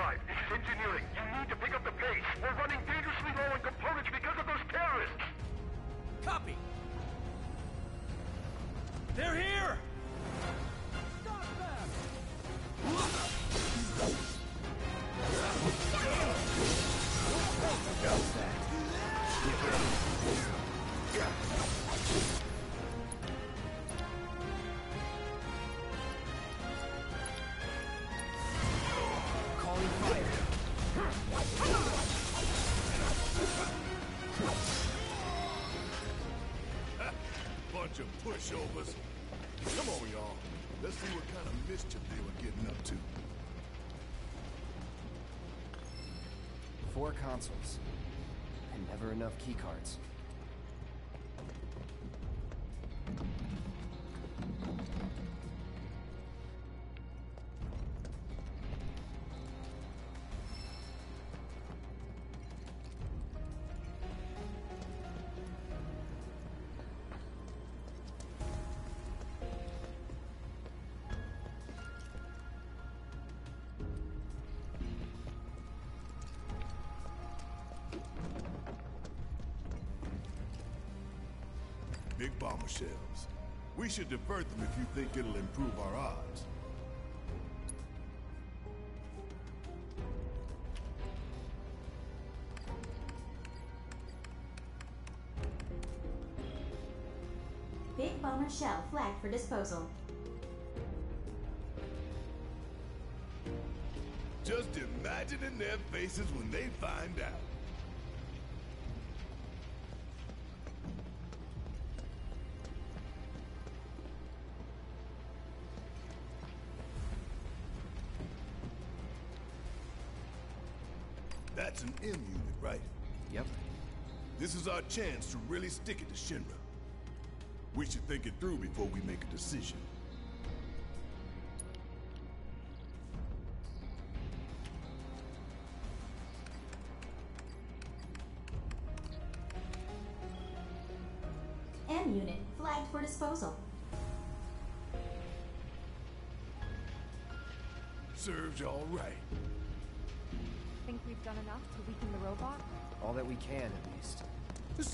5. This is engineering. You need to pick up the pace. We're running dangerously low on components because of those terrorists. Copy. They're here! Pushovers. Come on, y'all. Let's see what kind of mischief they were getting up to. Four consoles. And never enough keycards. Big bomber shells. We should divert them if you think it'll improve our odds. Big bomber shell flagged for disposal. Just imagining their faces when they find out. Our chance to really stick it to Shinra. We should think it through before we make a decision.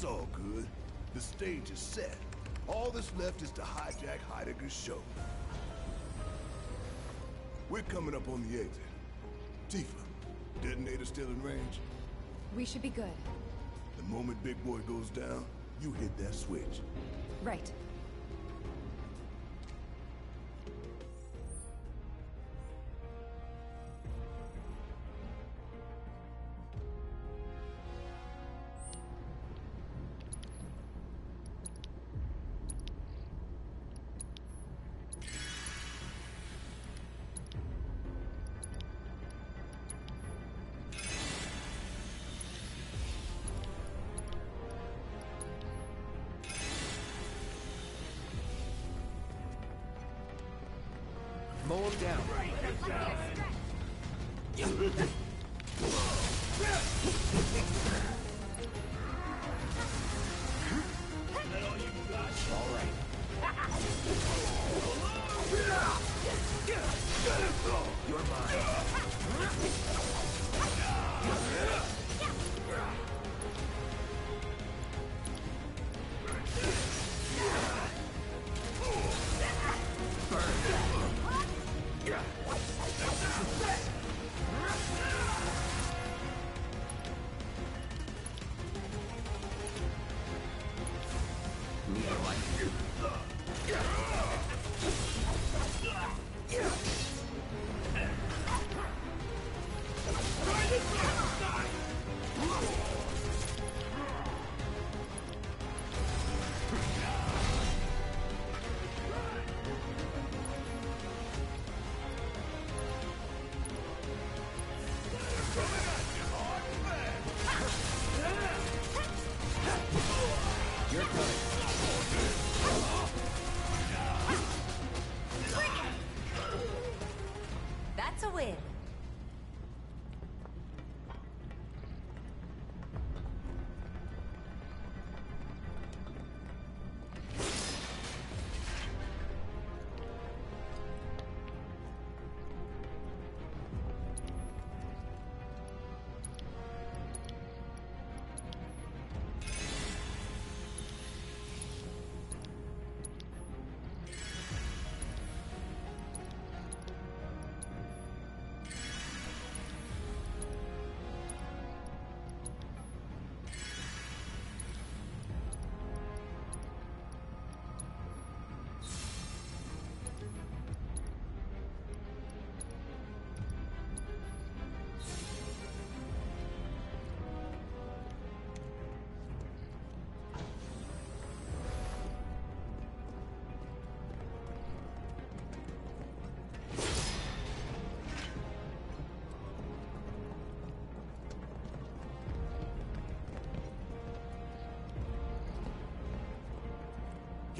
All good. The stage is set. All that's left is to hijack Heidegger's show. We're coming up on the exit. Tifa, detonator still in range? We should be good. The moment Big Boy goes down, you hit that switch. Right.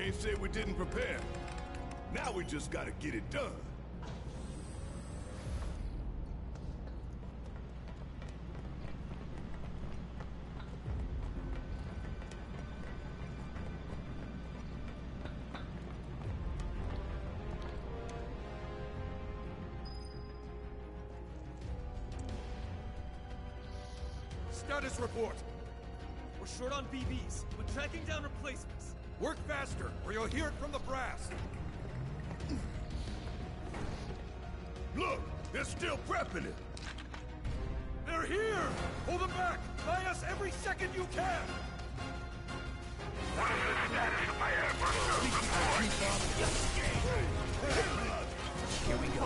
Can't say we didn't prepare. Now we just gotta get it done. Status report. We're short on BBs, but tracking down or you'll hear it from the brass. Look, they're still prepping it. They're here! Hold them back! Buy us every second you can! What is the status of my Airbuster? Here we go.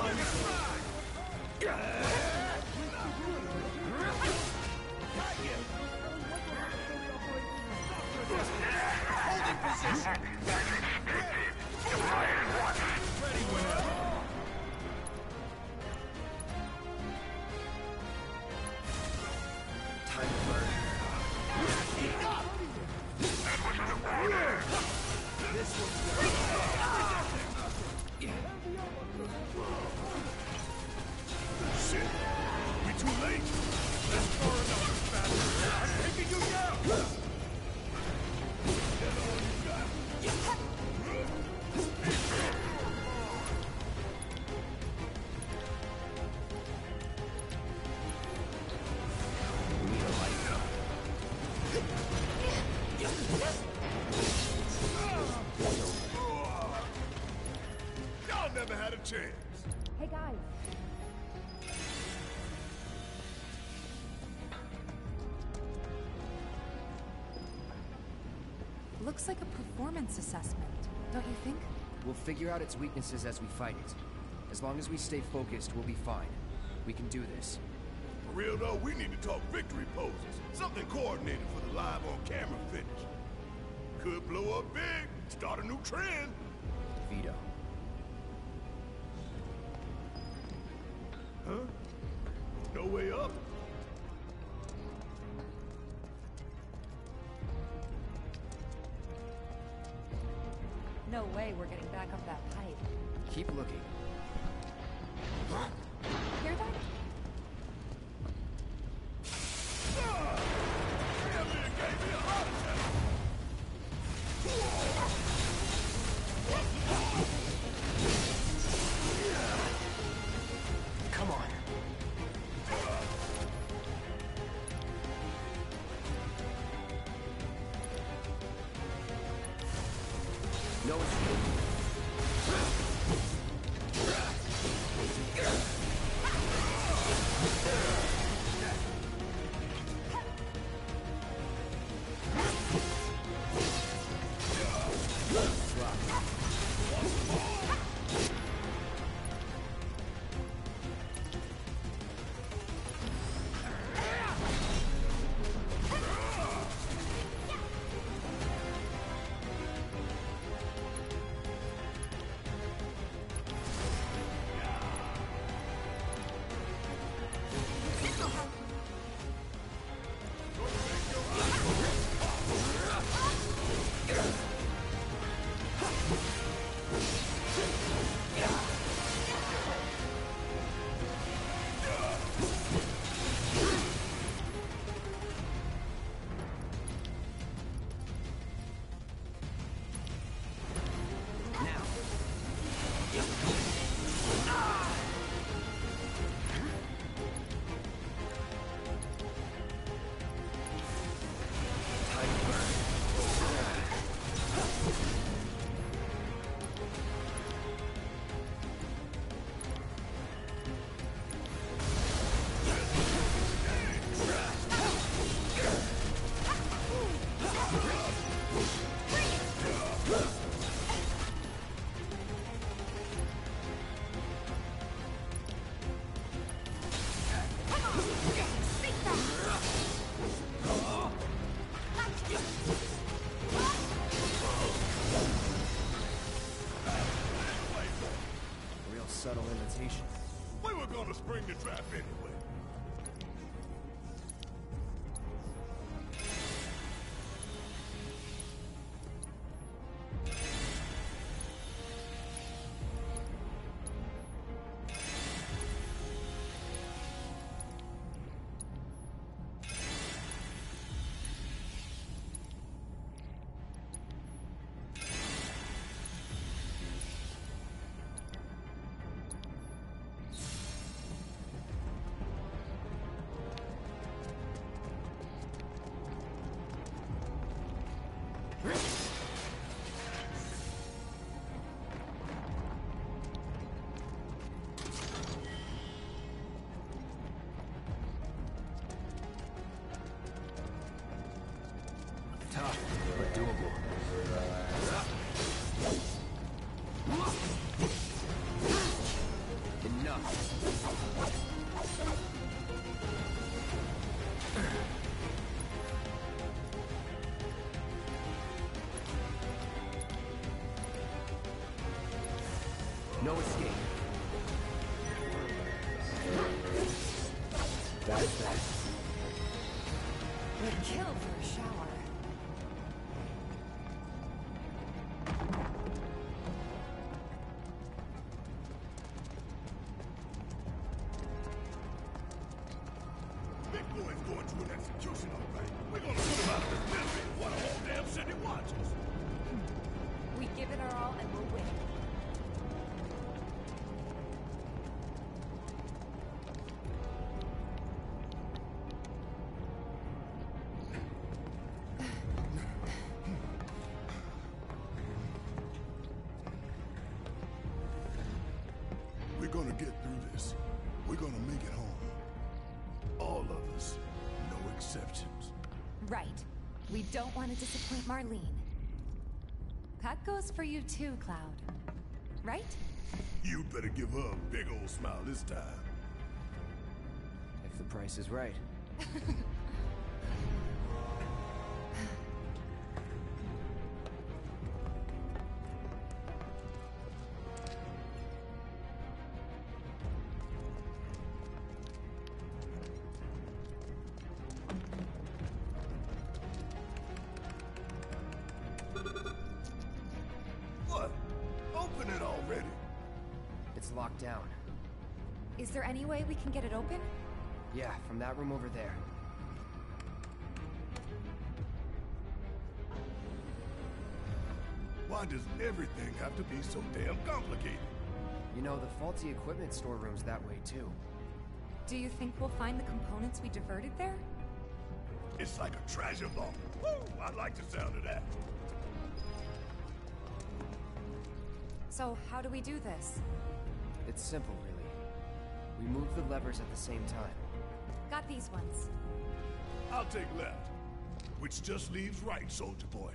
Holding position! Looks like a performance assessment, don't you think? We'll figure out its weaknesses as we fight it. As long as we stay focused, we'll be fine. We can do this. For real though, we need to talk victory poses. Something coordinated for the live on camera finish. Could blow up big, start a new trend. Gonna spring the trap anyway. Tough, but gonna get through this. We're gonna make it home. All of us. No exceptions. Right. We don't want to disappoint Marlene. That goes for you too, Cloud. Right? You'd better give her a big old smile this time. If the price is right. does everything have to be so damn complicated? You know, the faulty equipment storeroom's that way too. Do you think we'll find the components we diverted there? It's like a treasure vault. Woo! I like the sound of that. So, how do we do this? It's simple, really. We move the levers at the same time. Got these ones. I'll take left. Which just leaves right, soldier boy.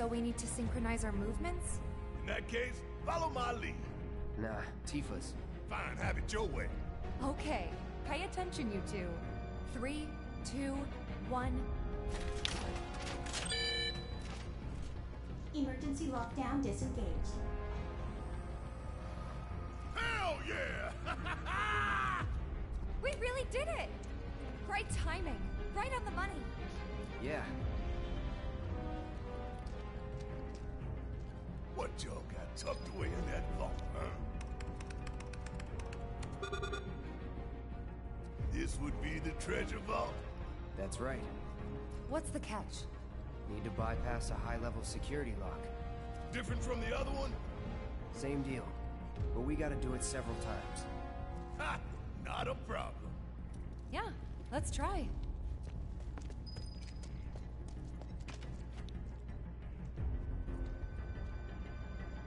So we need to synchronize our movements? In that case, follow my lead. Nah, Tifa's. Fine, have it your way. Okay, pay attention, you two. Three, two, one. Emergency lockdown disengaged. Hell yeah! We really did it! Great timing. Right on the money. Yeah. Tucked away in that vault, huh? This would be the treasure vault? That's right. What's the catch? Need to bypass a high-level security lock. Different from the other one? Same deal. But we gotta do it several times. Ha! Not a problem. Yeah, let's try.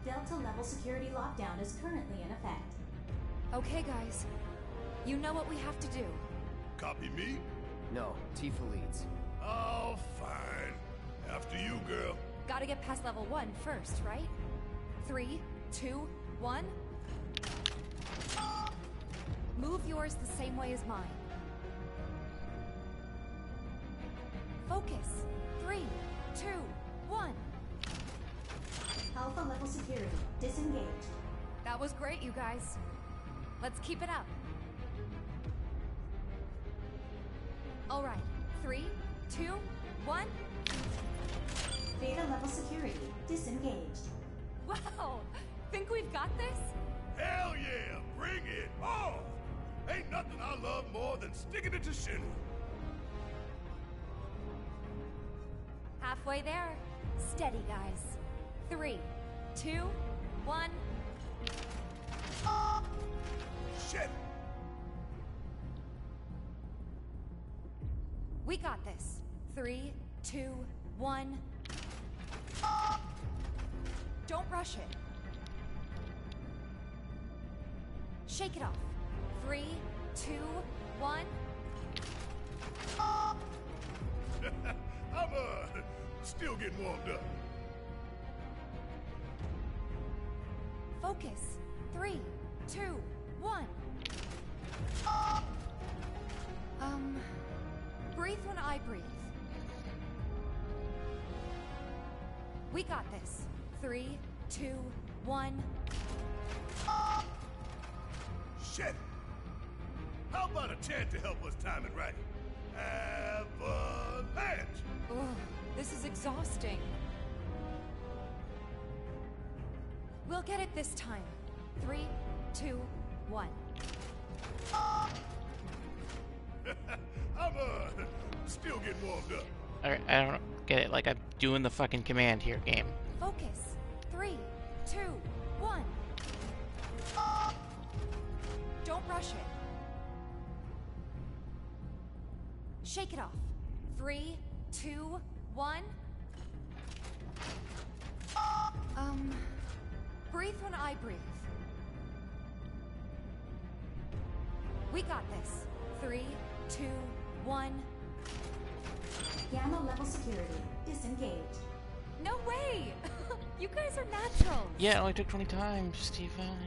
Delta level security lockdown is currently in effect. Okay, guys. You know what we have to do. Copy me? No, Tifa leads. Oh, fine. After you, girl. Gotta get past level one first, right? Three, two, one. Move yours the same way as mine. Focus. Three, two, one. Alpha level security disengaged. That was great, you guys. Let's keep it up. All right. Three, two, one. Beta level security disengaged. Wow! Think we've got this? Hell yeah! Bring it on! Ain't nothing I love more than sticking it to Shinra. Halfway there. Steady, guys. Three, two, one. Shit! We got this. Three, two, one. Don't rush it. Shake it off. Three, two, one. I'm, uh, still getting warmed up. Focus. Three, two, one. Um, breathe when I breathe. We got this. Three, two, one. Shit! How about a chance to help us time it right? Avalanche! Ugh, this is exhausting. We'll get it this time. Three, two, one. I'm, uh, still getting warmed up. Alright, I don't get it. Like I'm doing the fucking command here, game. Focus. Three, two, one. Don't rush it. Shake it off. Three, two, one. Um, breathe when I breathe. We got this. Three, two, one. Gamma level security. Disengaged. No way! you guys are natural. Yeah, it only took 20 times, Stephen.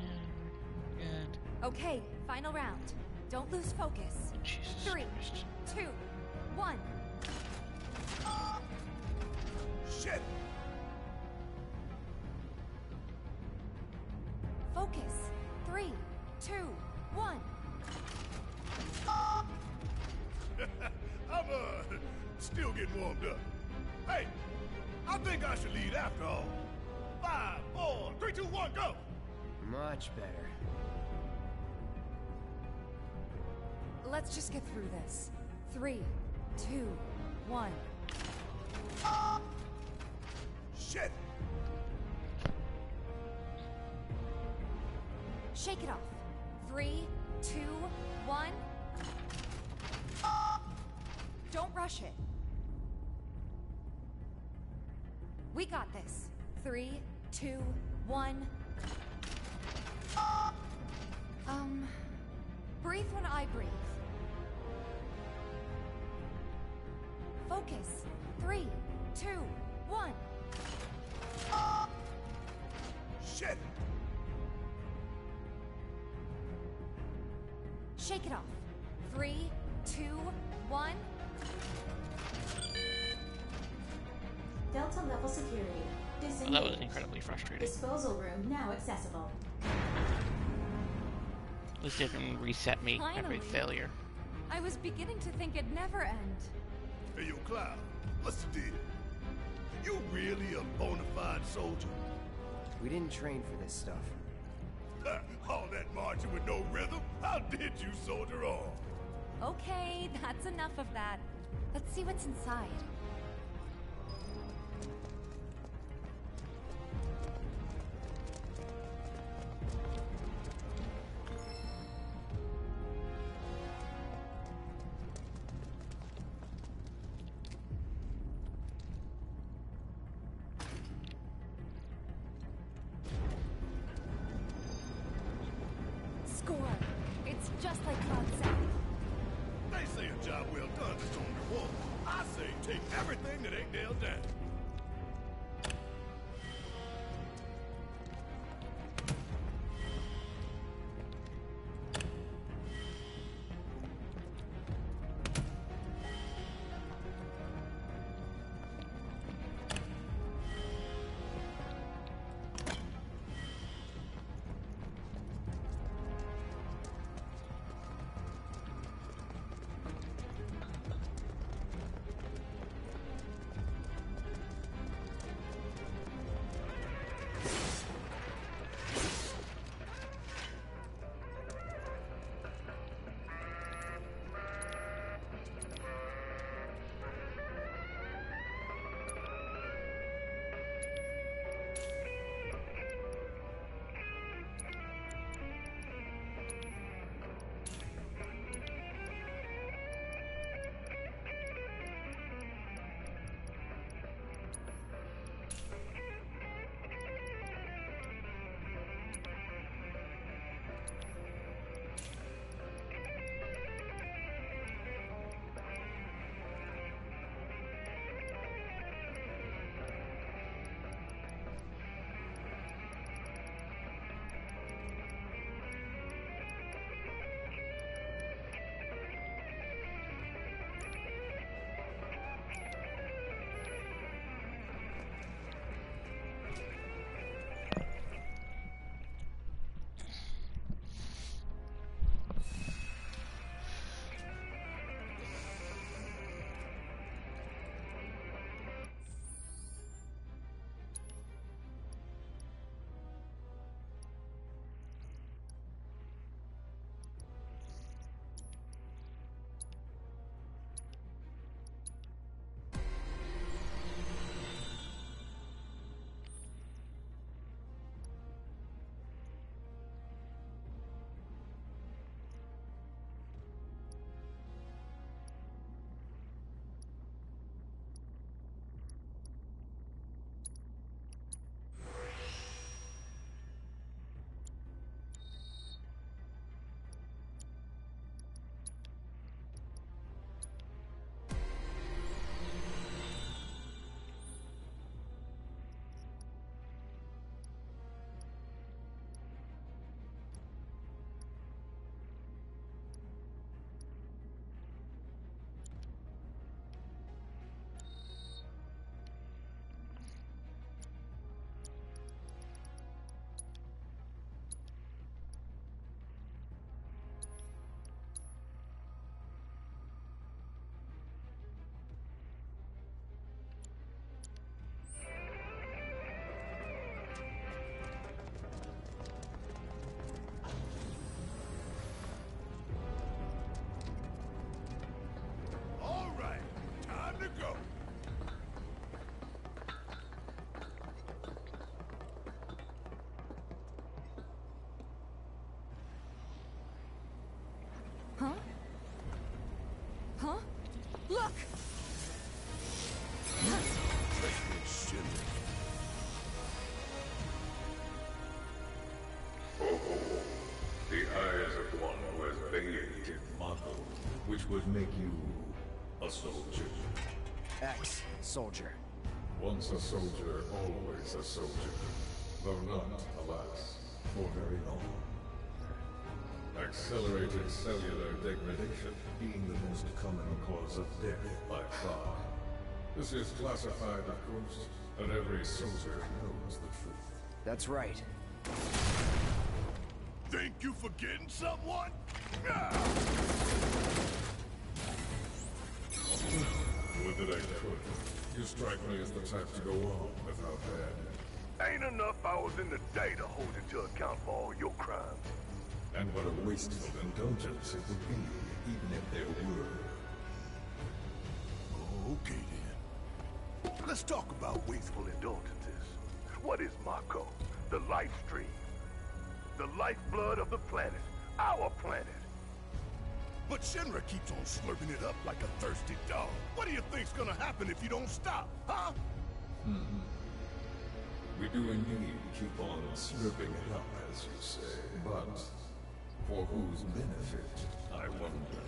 Good. Okay, final round. Don't lose focus. Jesus Three, two, one. Shit! Focus. Three, two, one. I'm, uh, still getting warmed up. Hey, I think I should lead after all. Five, four, three, two, one, go! Much better. Let's just get through this. Three, two, one. Shit! Shake it off. Three, two, one. Don't rush it. We got this. Three, two, one. Um, breathe when I breathe. Focus. Three, two, one. Shit! Shake it off. Three, two, one. Delta level security. Well, that was incredibly frustrating. Disposal room now accessible. At least it didn't reset me every Finally. failure. I was beginning to think it'd never end. Hey, yo, Cloud, what's the deal? You really a bona fide soldier? We didn't train for this stuff. All that marching with no rhythm? How did you soldier on? Okay, that's enough of that. Let's see what's inside. Look! Oh, the eyes of one who has violated Mako, which would make you a soldier. Ex-soldier. Once a soldier, always a soldier. Though not, alas, for very long. Accelerated cellular degradation being the most common cause of death by far. This is classified, of course, and every soldier knows the truth. That's right. Think you forgetting someone? Ah! Would that I could. You strike me as the type to go on without that. Ain't enough hours in the day to hold you to account for all your crimes. And what a wasteful indulgence it would be, even if there were. Okay then. Let's talk about wasteful indulgences. What is Mako? The life stream. The lifeblood of the planet. Our planet. But Shinra keeps on slurping it up like a thirsty dog. What do you think's gonna happen if you don't stop, huh? Hmm. We do indeed keep on slurping it up, as you say. But for whose benefit, I wonder.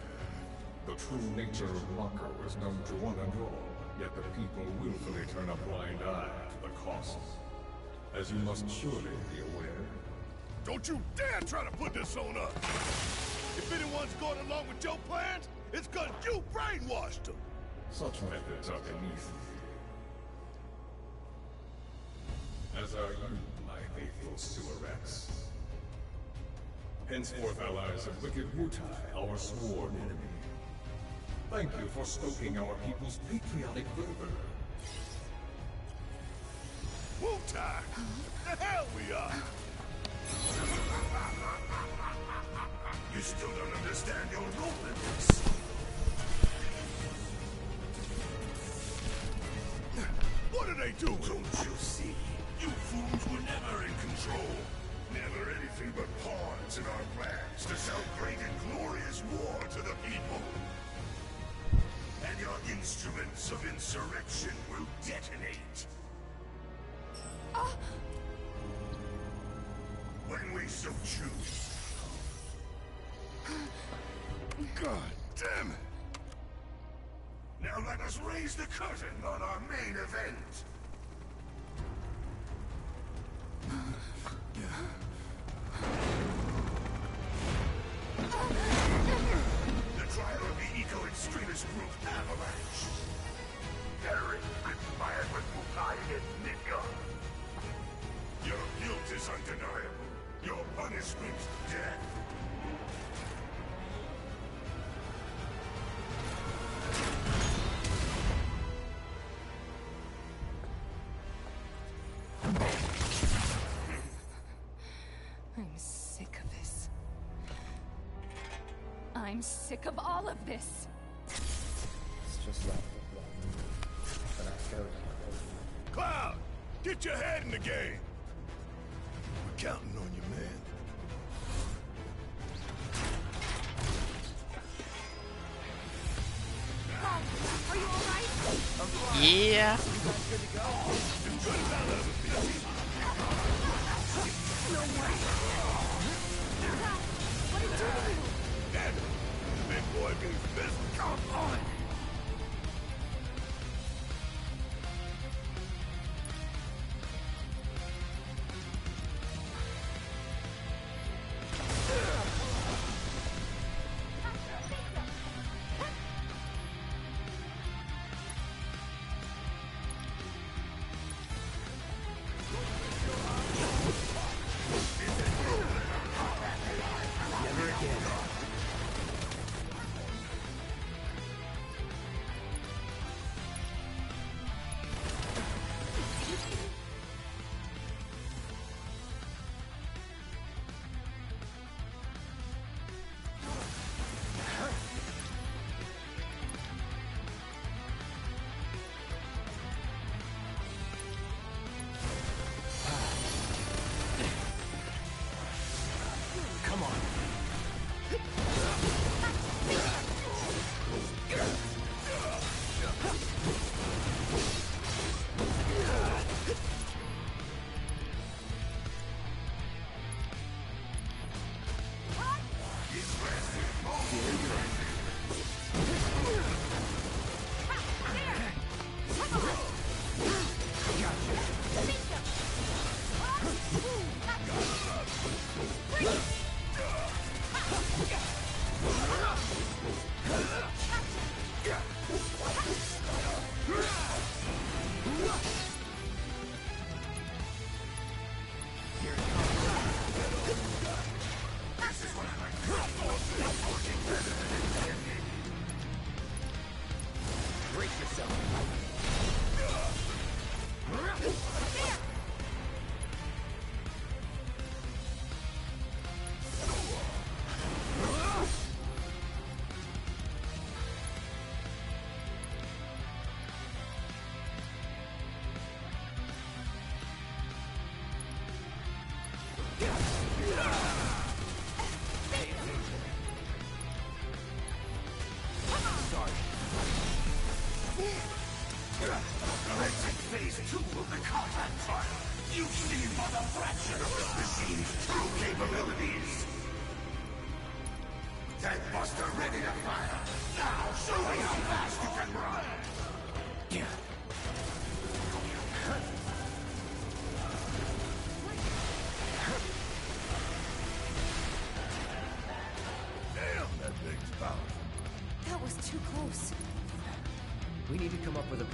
The true nature of Mako is known to one and all, yet the people willfully turn a blind eye to the cost. As you must surely be aware. Don't you dare try to put this on us! If anyone's going along with your plans, it's cause you brainwashed them! Such methods are beneath me. As are you, my faithful Sewerettes. Henceforth allies of wicked Wutai, our sworn enemy. Thank you for stoking our people's patriotic fervor. Wutai! The hell we are! You still don't understand your role in this. What are they doing? Don't you see? You fools were never in control. Never anything but pawns in our plans to sell great and glorious war to the people. And your instruments of insurrection will detonate. Ah. When we so choose. God damn it! Now let us raise the curtain on our main event. I'm sick of all of this. It's just like But I felt Cloud! Get your head in the game!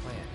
Plan.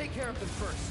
Take care of them first.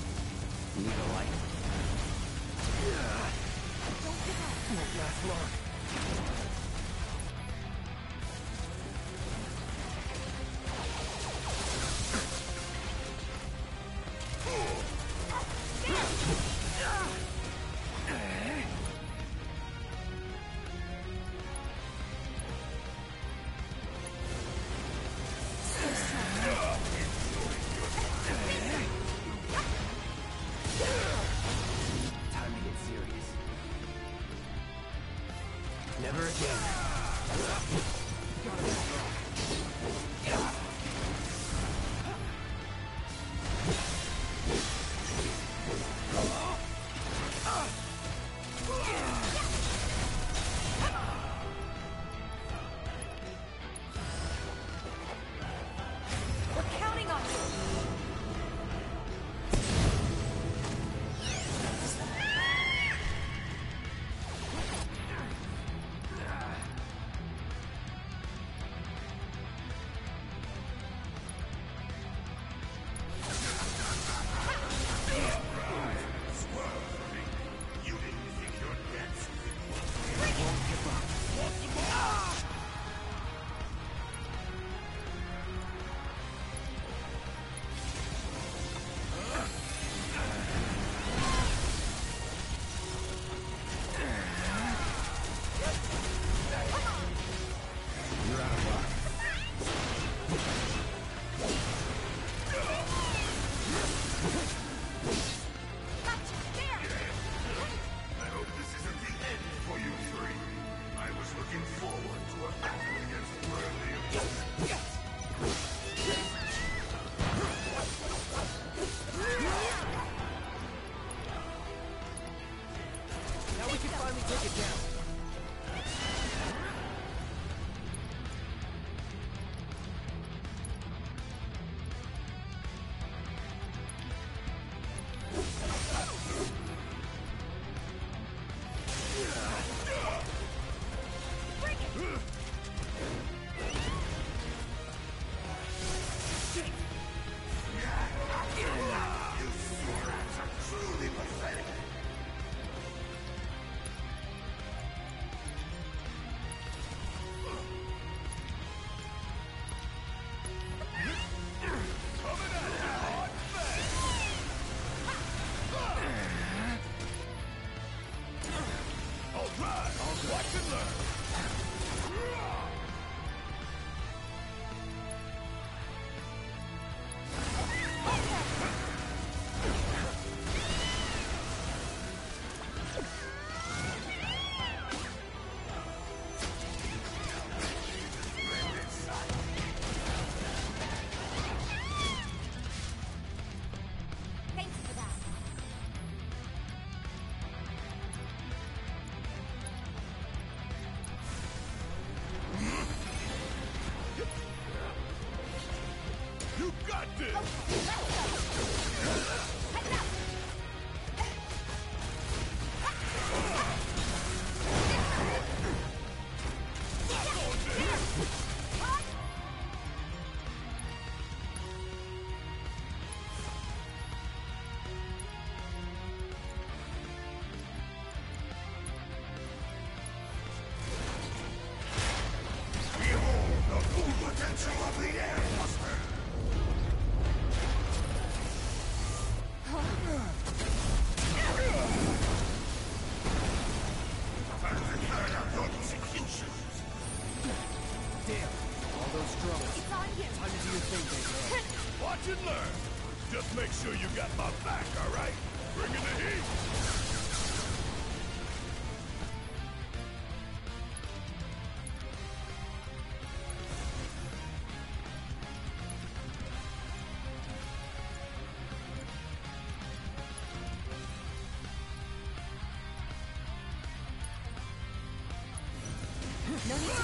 You got this! No, no.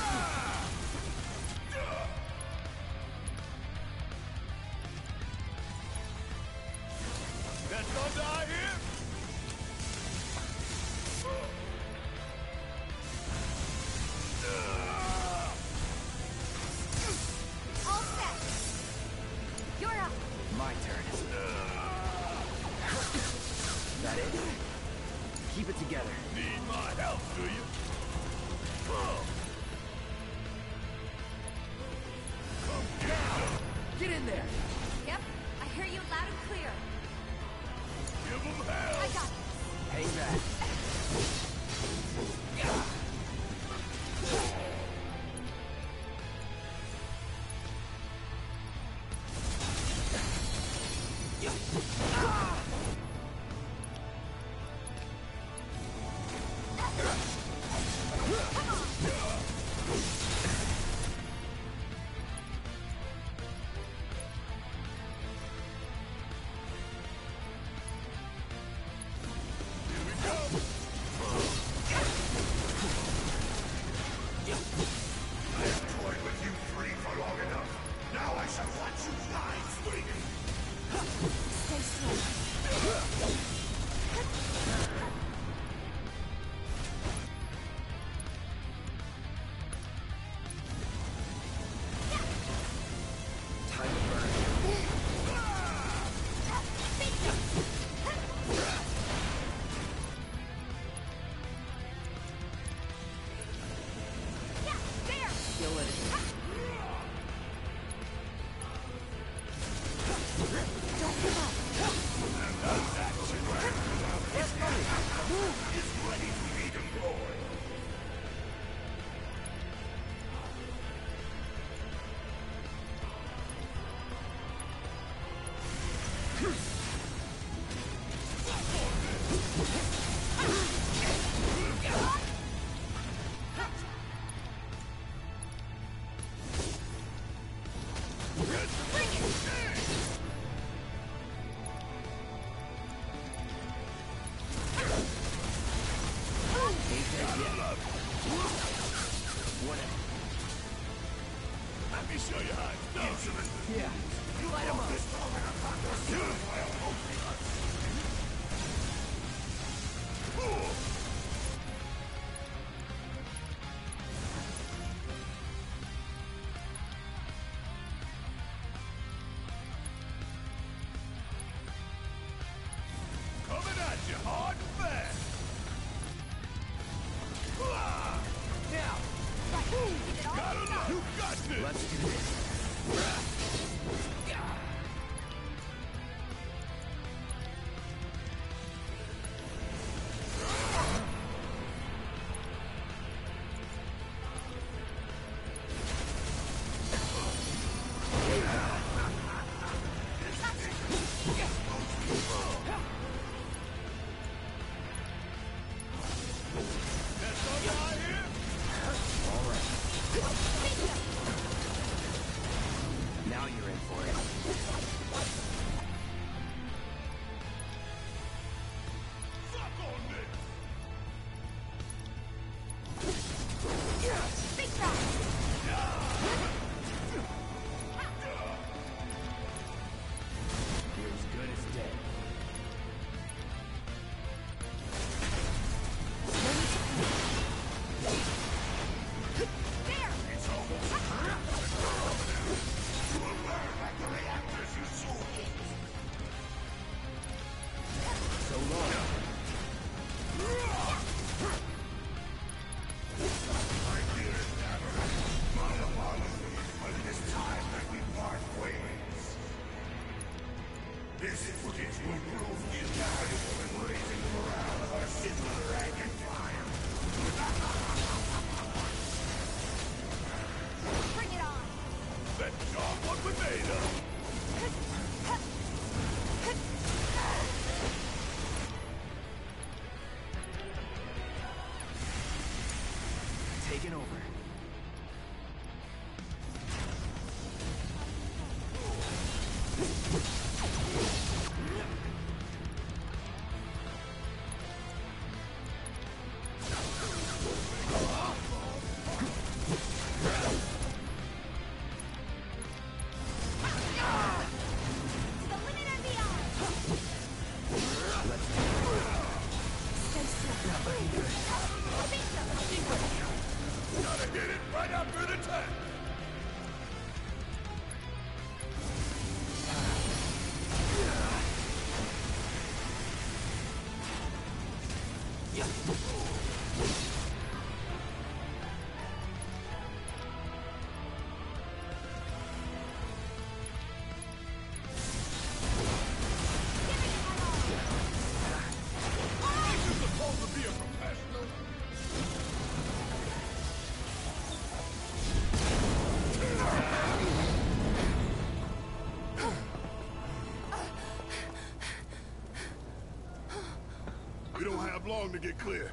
Have long to get clear.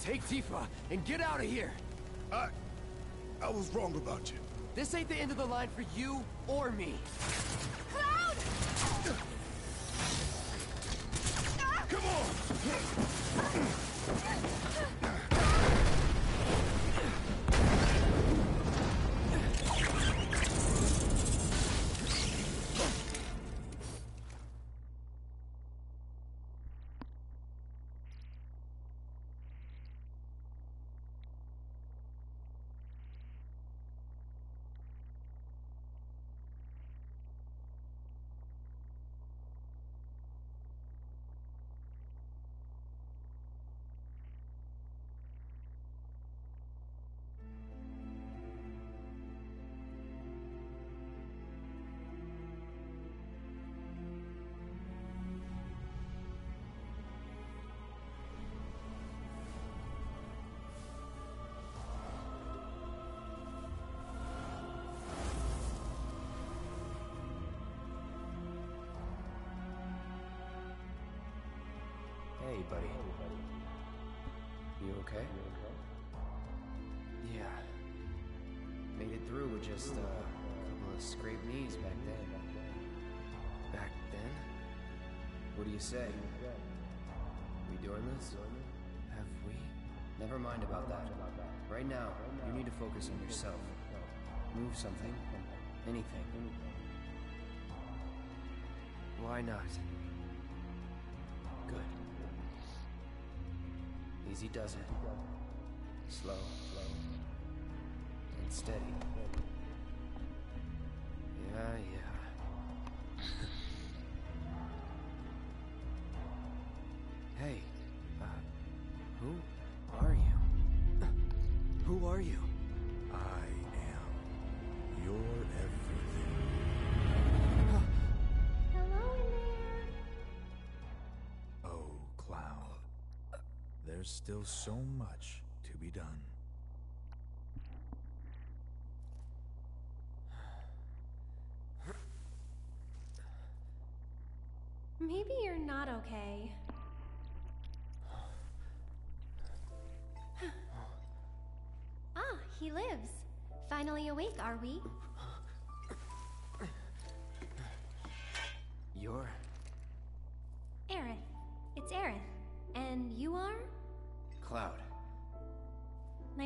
Take Tifa and get out of here! I... I was wrong about you. This ain't the end of the line for you or me. Hey, buddy. You okay? Yeah. Made it through with just uh, a couple of scraped knees back then. Back then? What do you say? We doing this? Have we? Never mind about that. Right now, you need to focus on yourself. Move something. Anything. Why not? Easy does it. Slow, slow. And steady. Yeah, yeah. There's still so much to be done. Maybe you're not okay. ah, he lives. Finally awake, are we?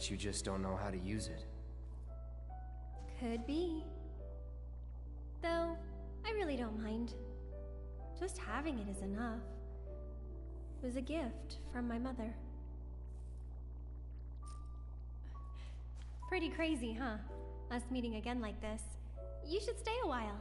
Bet you just don't know how to use it. Could be. Though, I really don't mind. Just having it is enough. It was a gift from my mother. Pretty crazy, huh? Us meeting again like this. You should stay a while.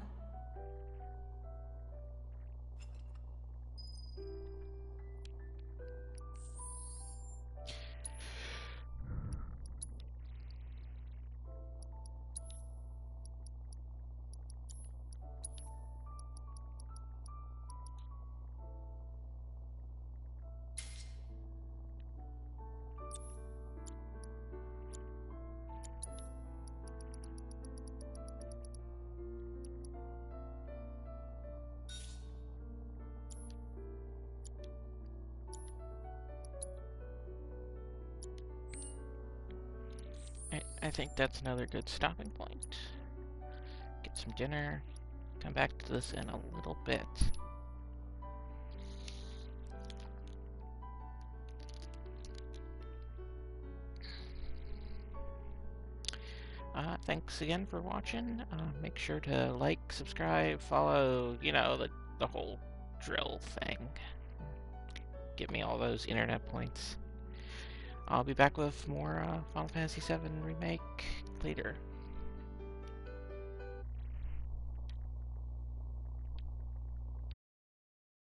I think that's another good stopping point. Get some dinner. Come back to this in a little bit. Uh, thanks again for watching. Uh, make sure to like, subscribe, follow, you know, the, the whole drill thing. Give me all those internet points. I'll be back with more uh, Final Fantasy VII Remake later.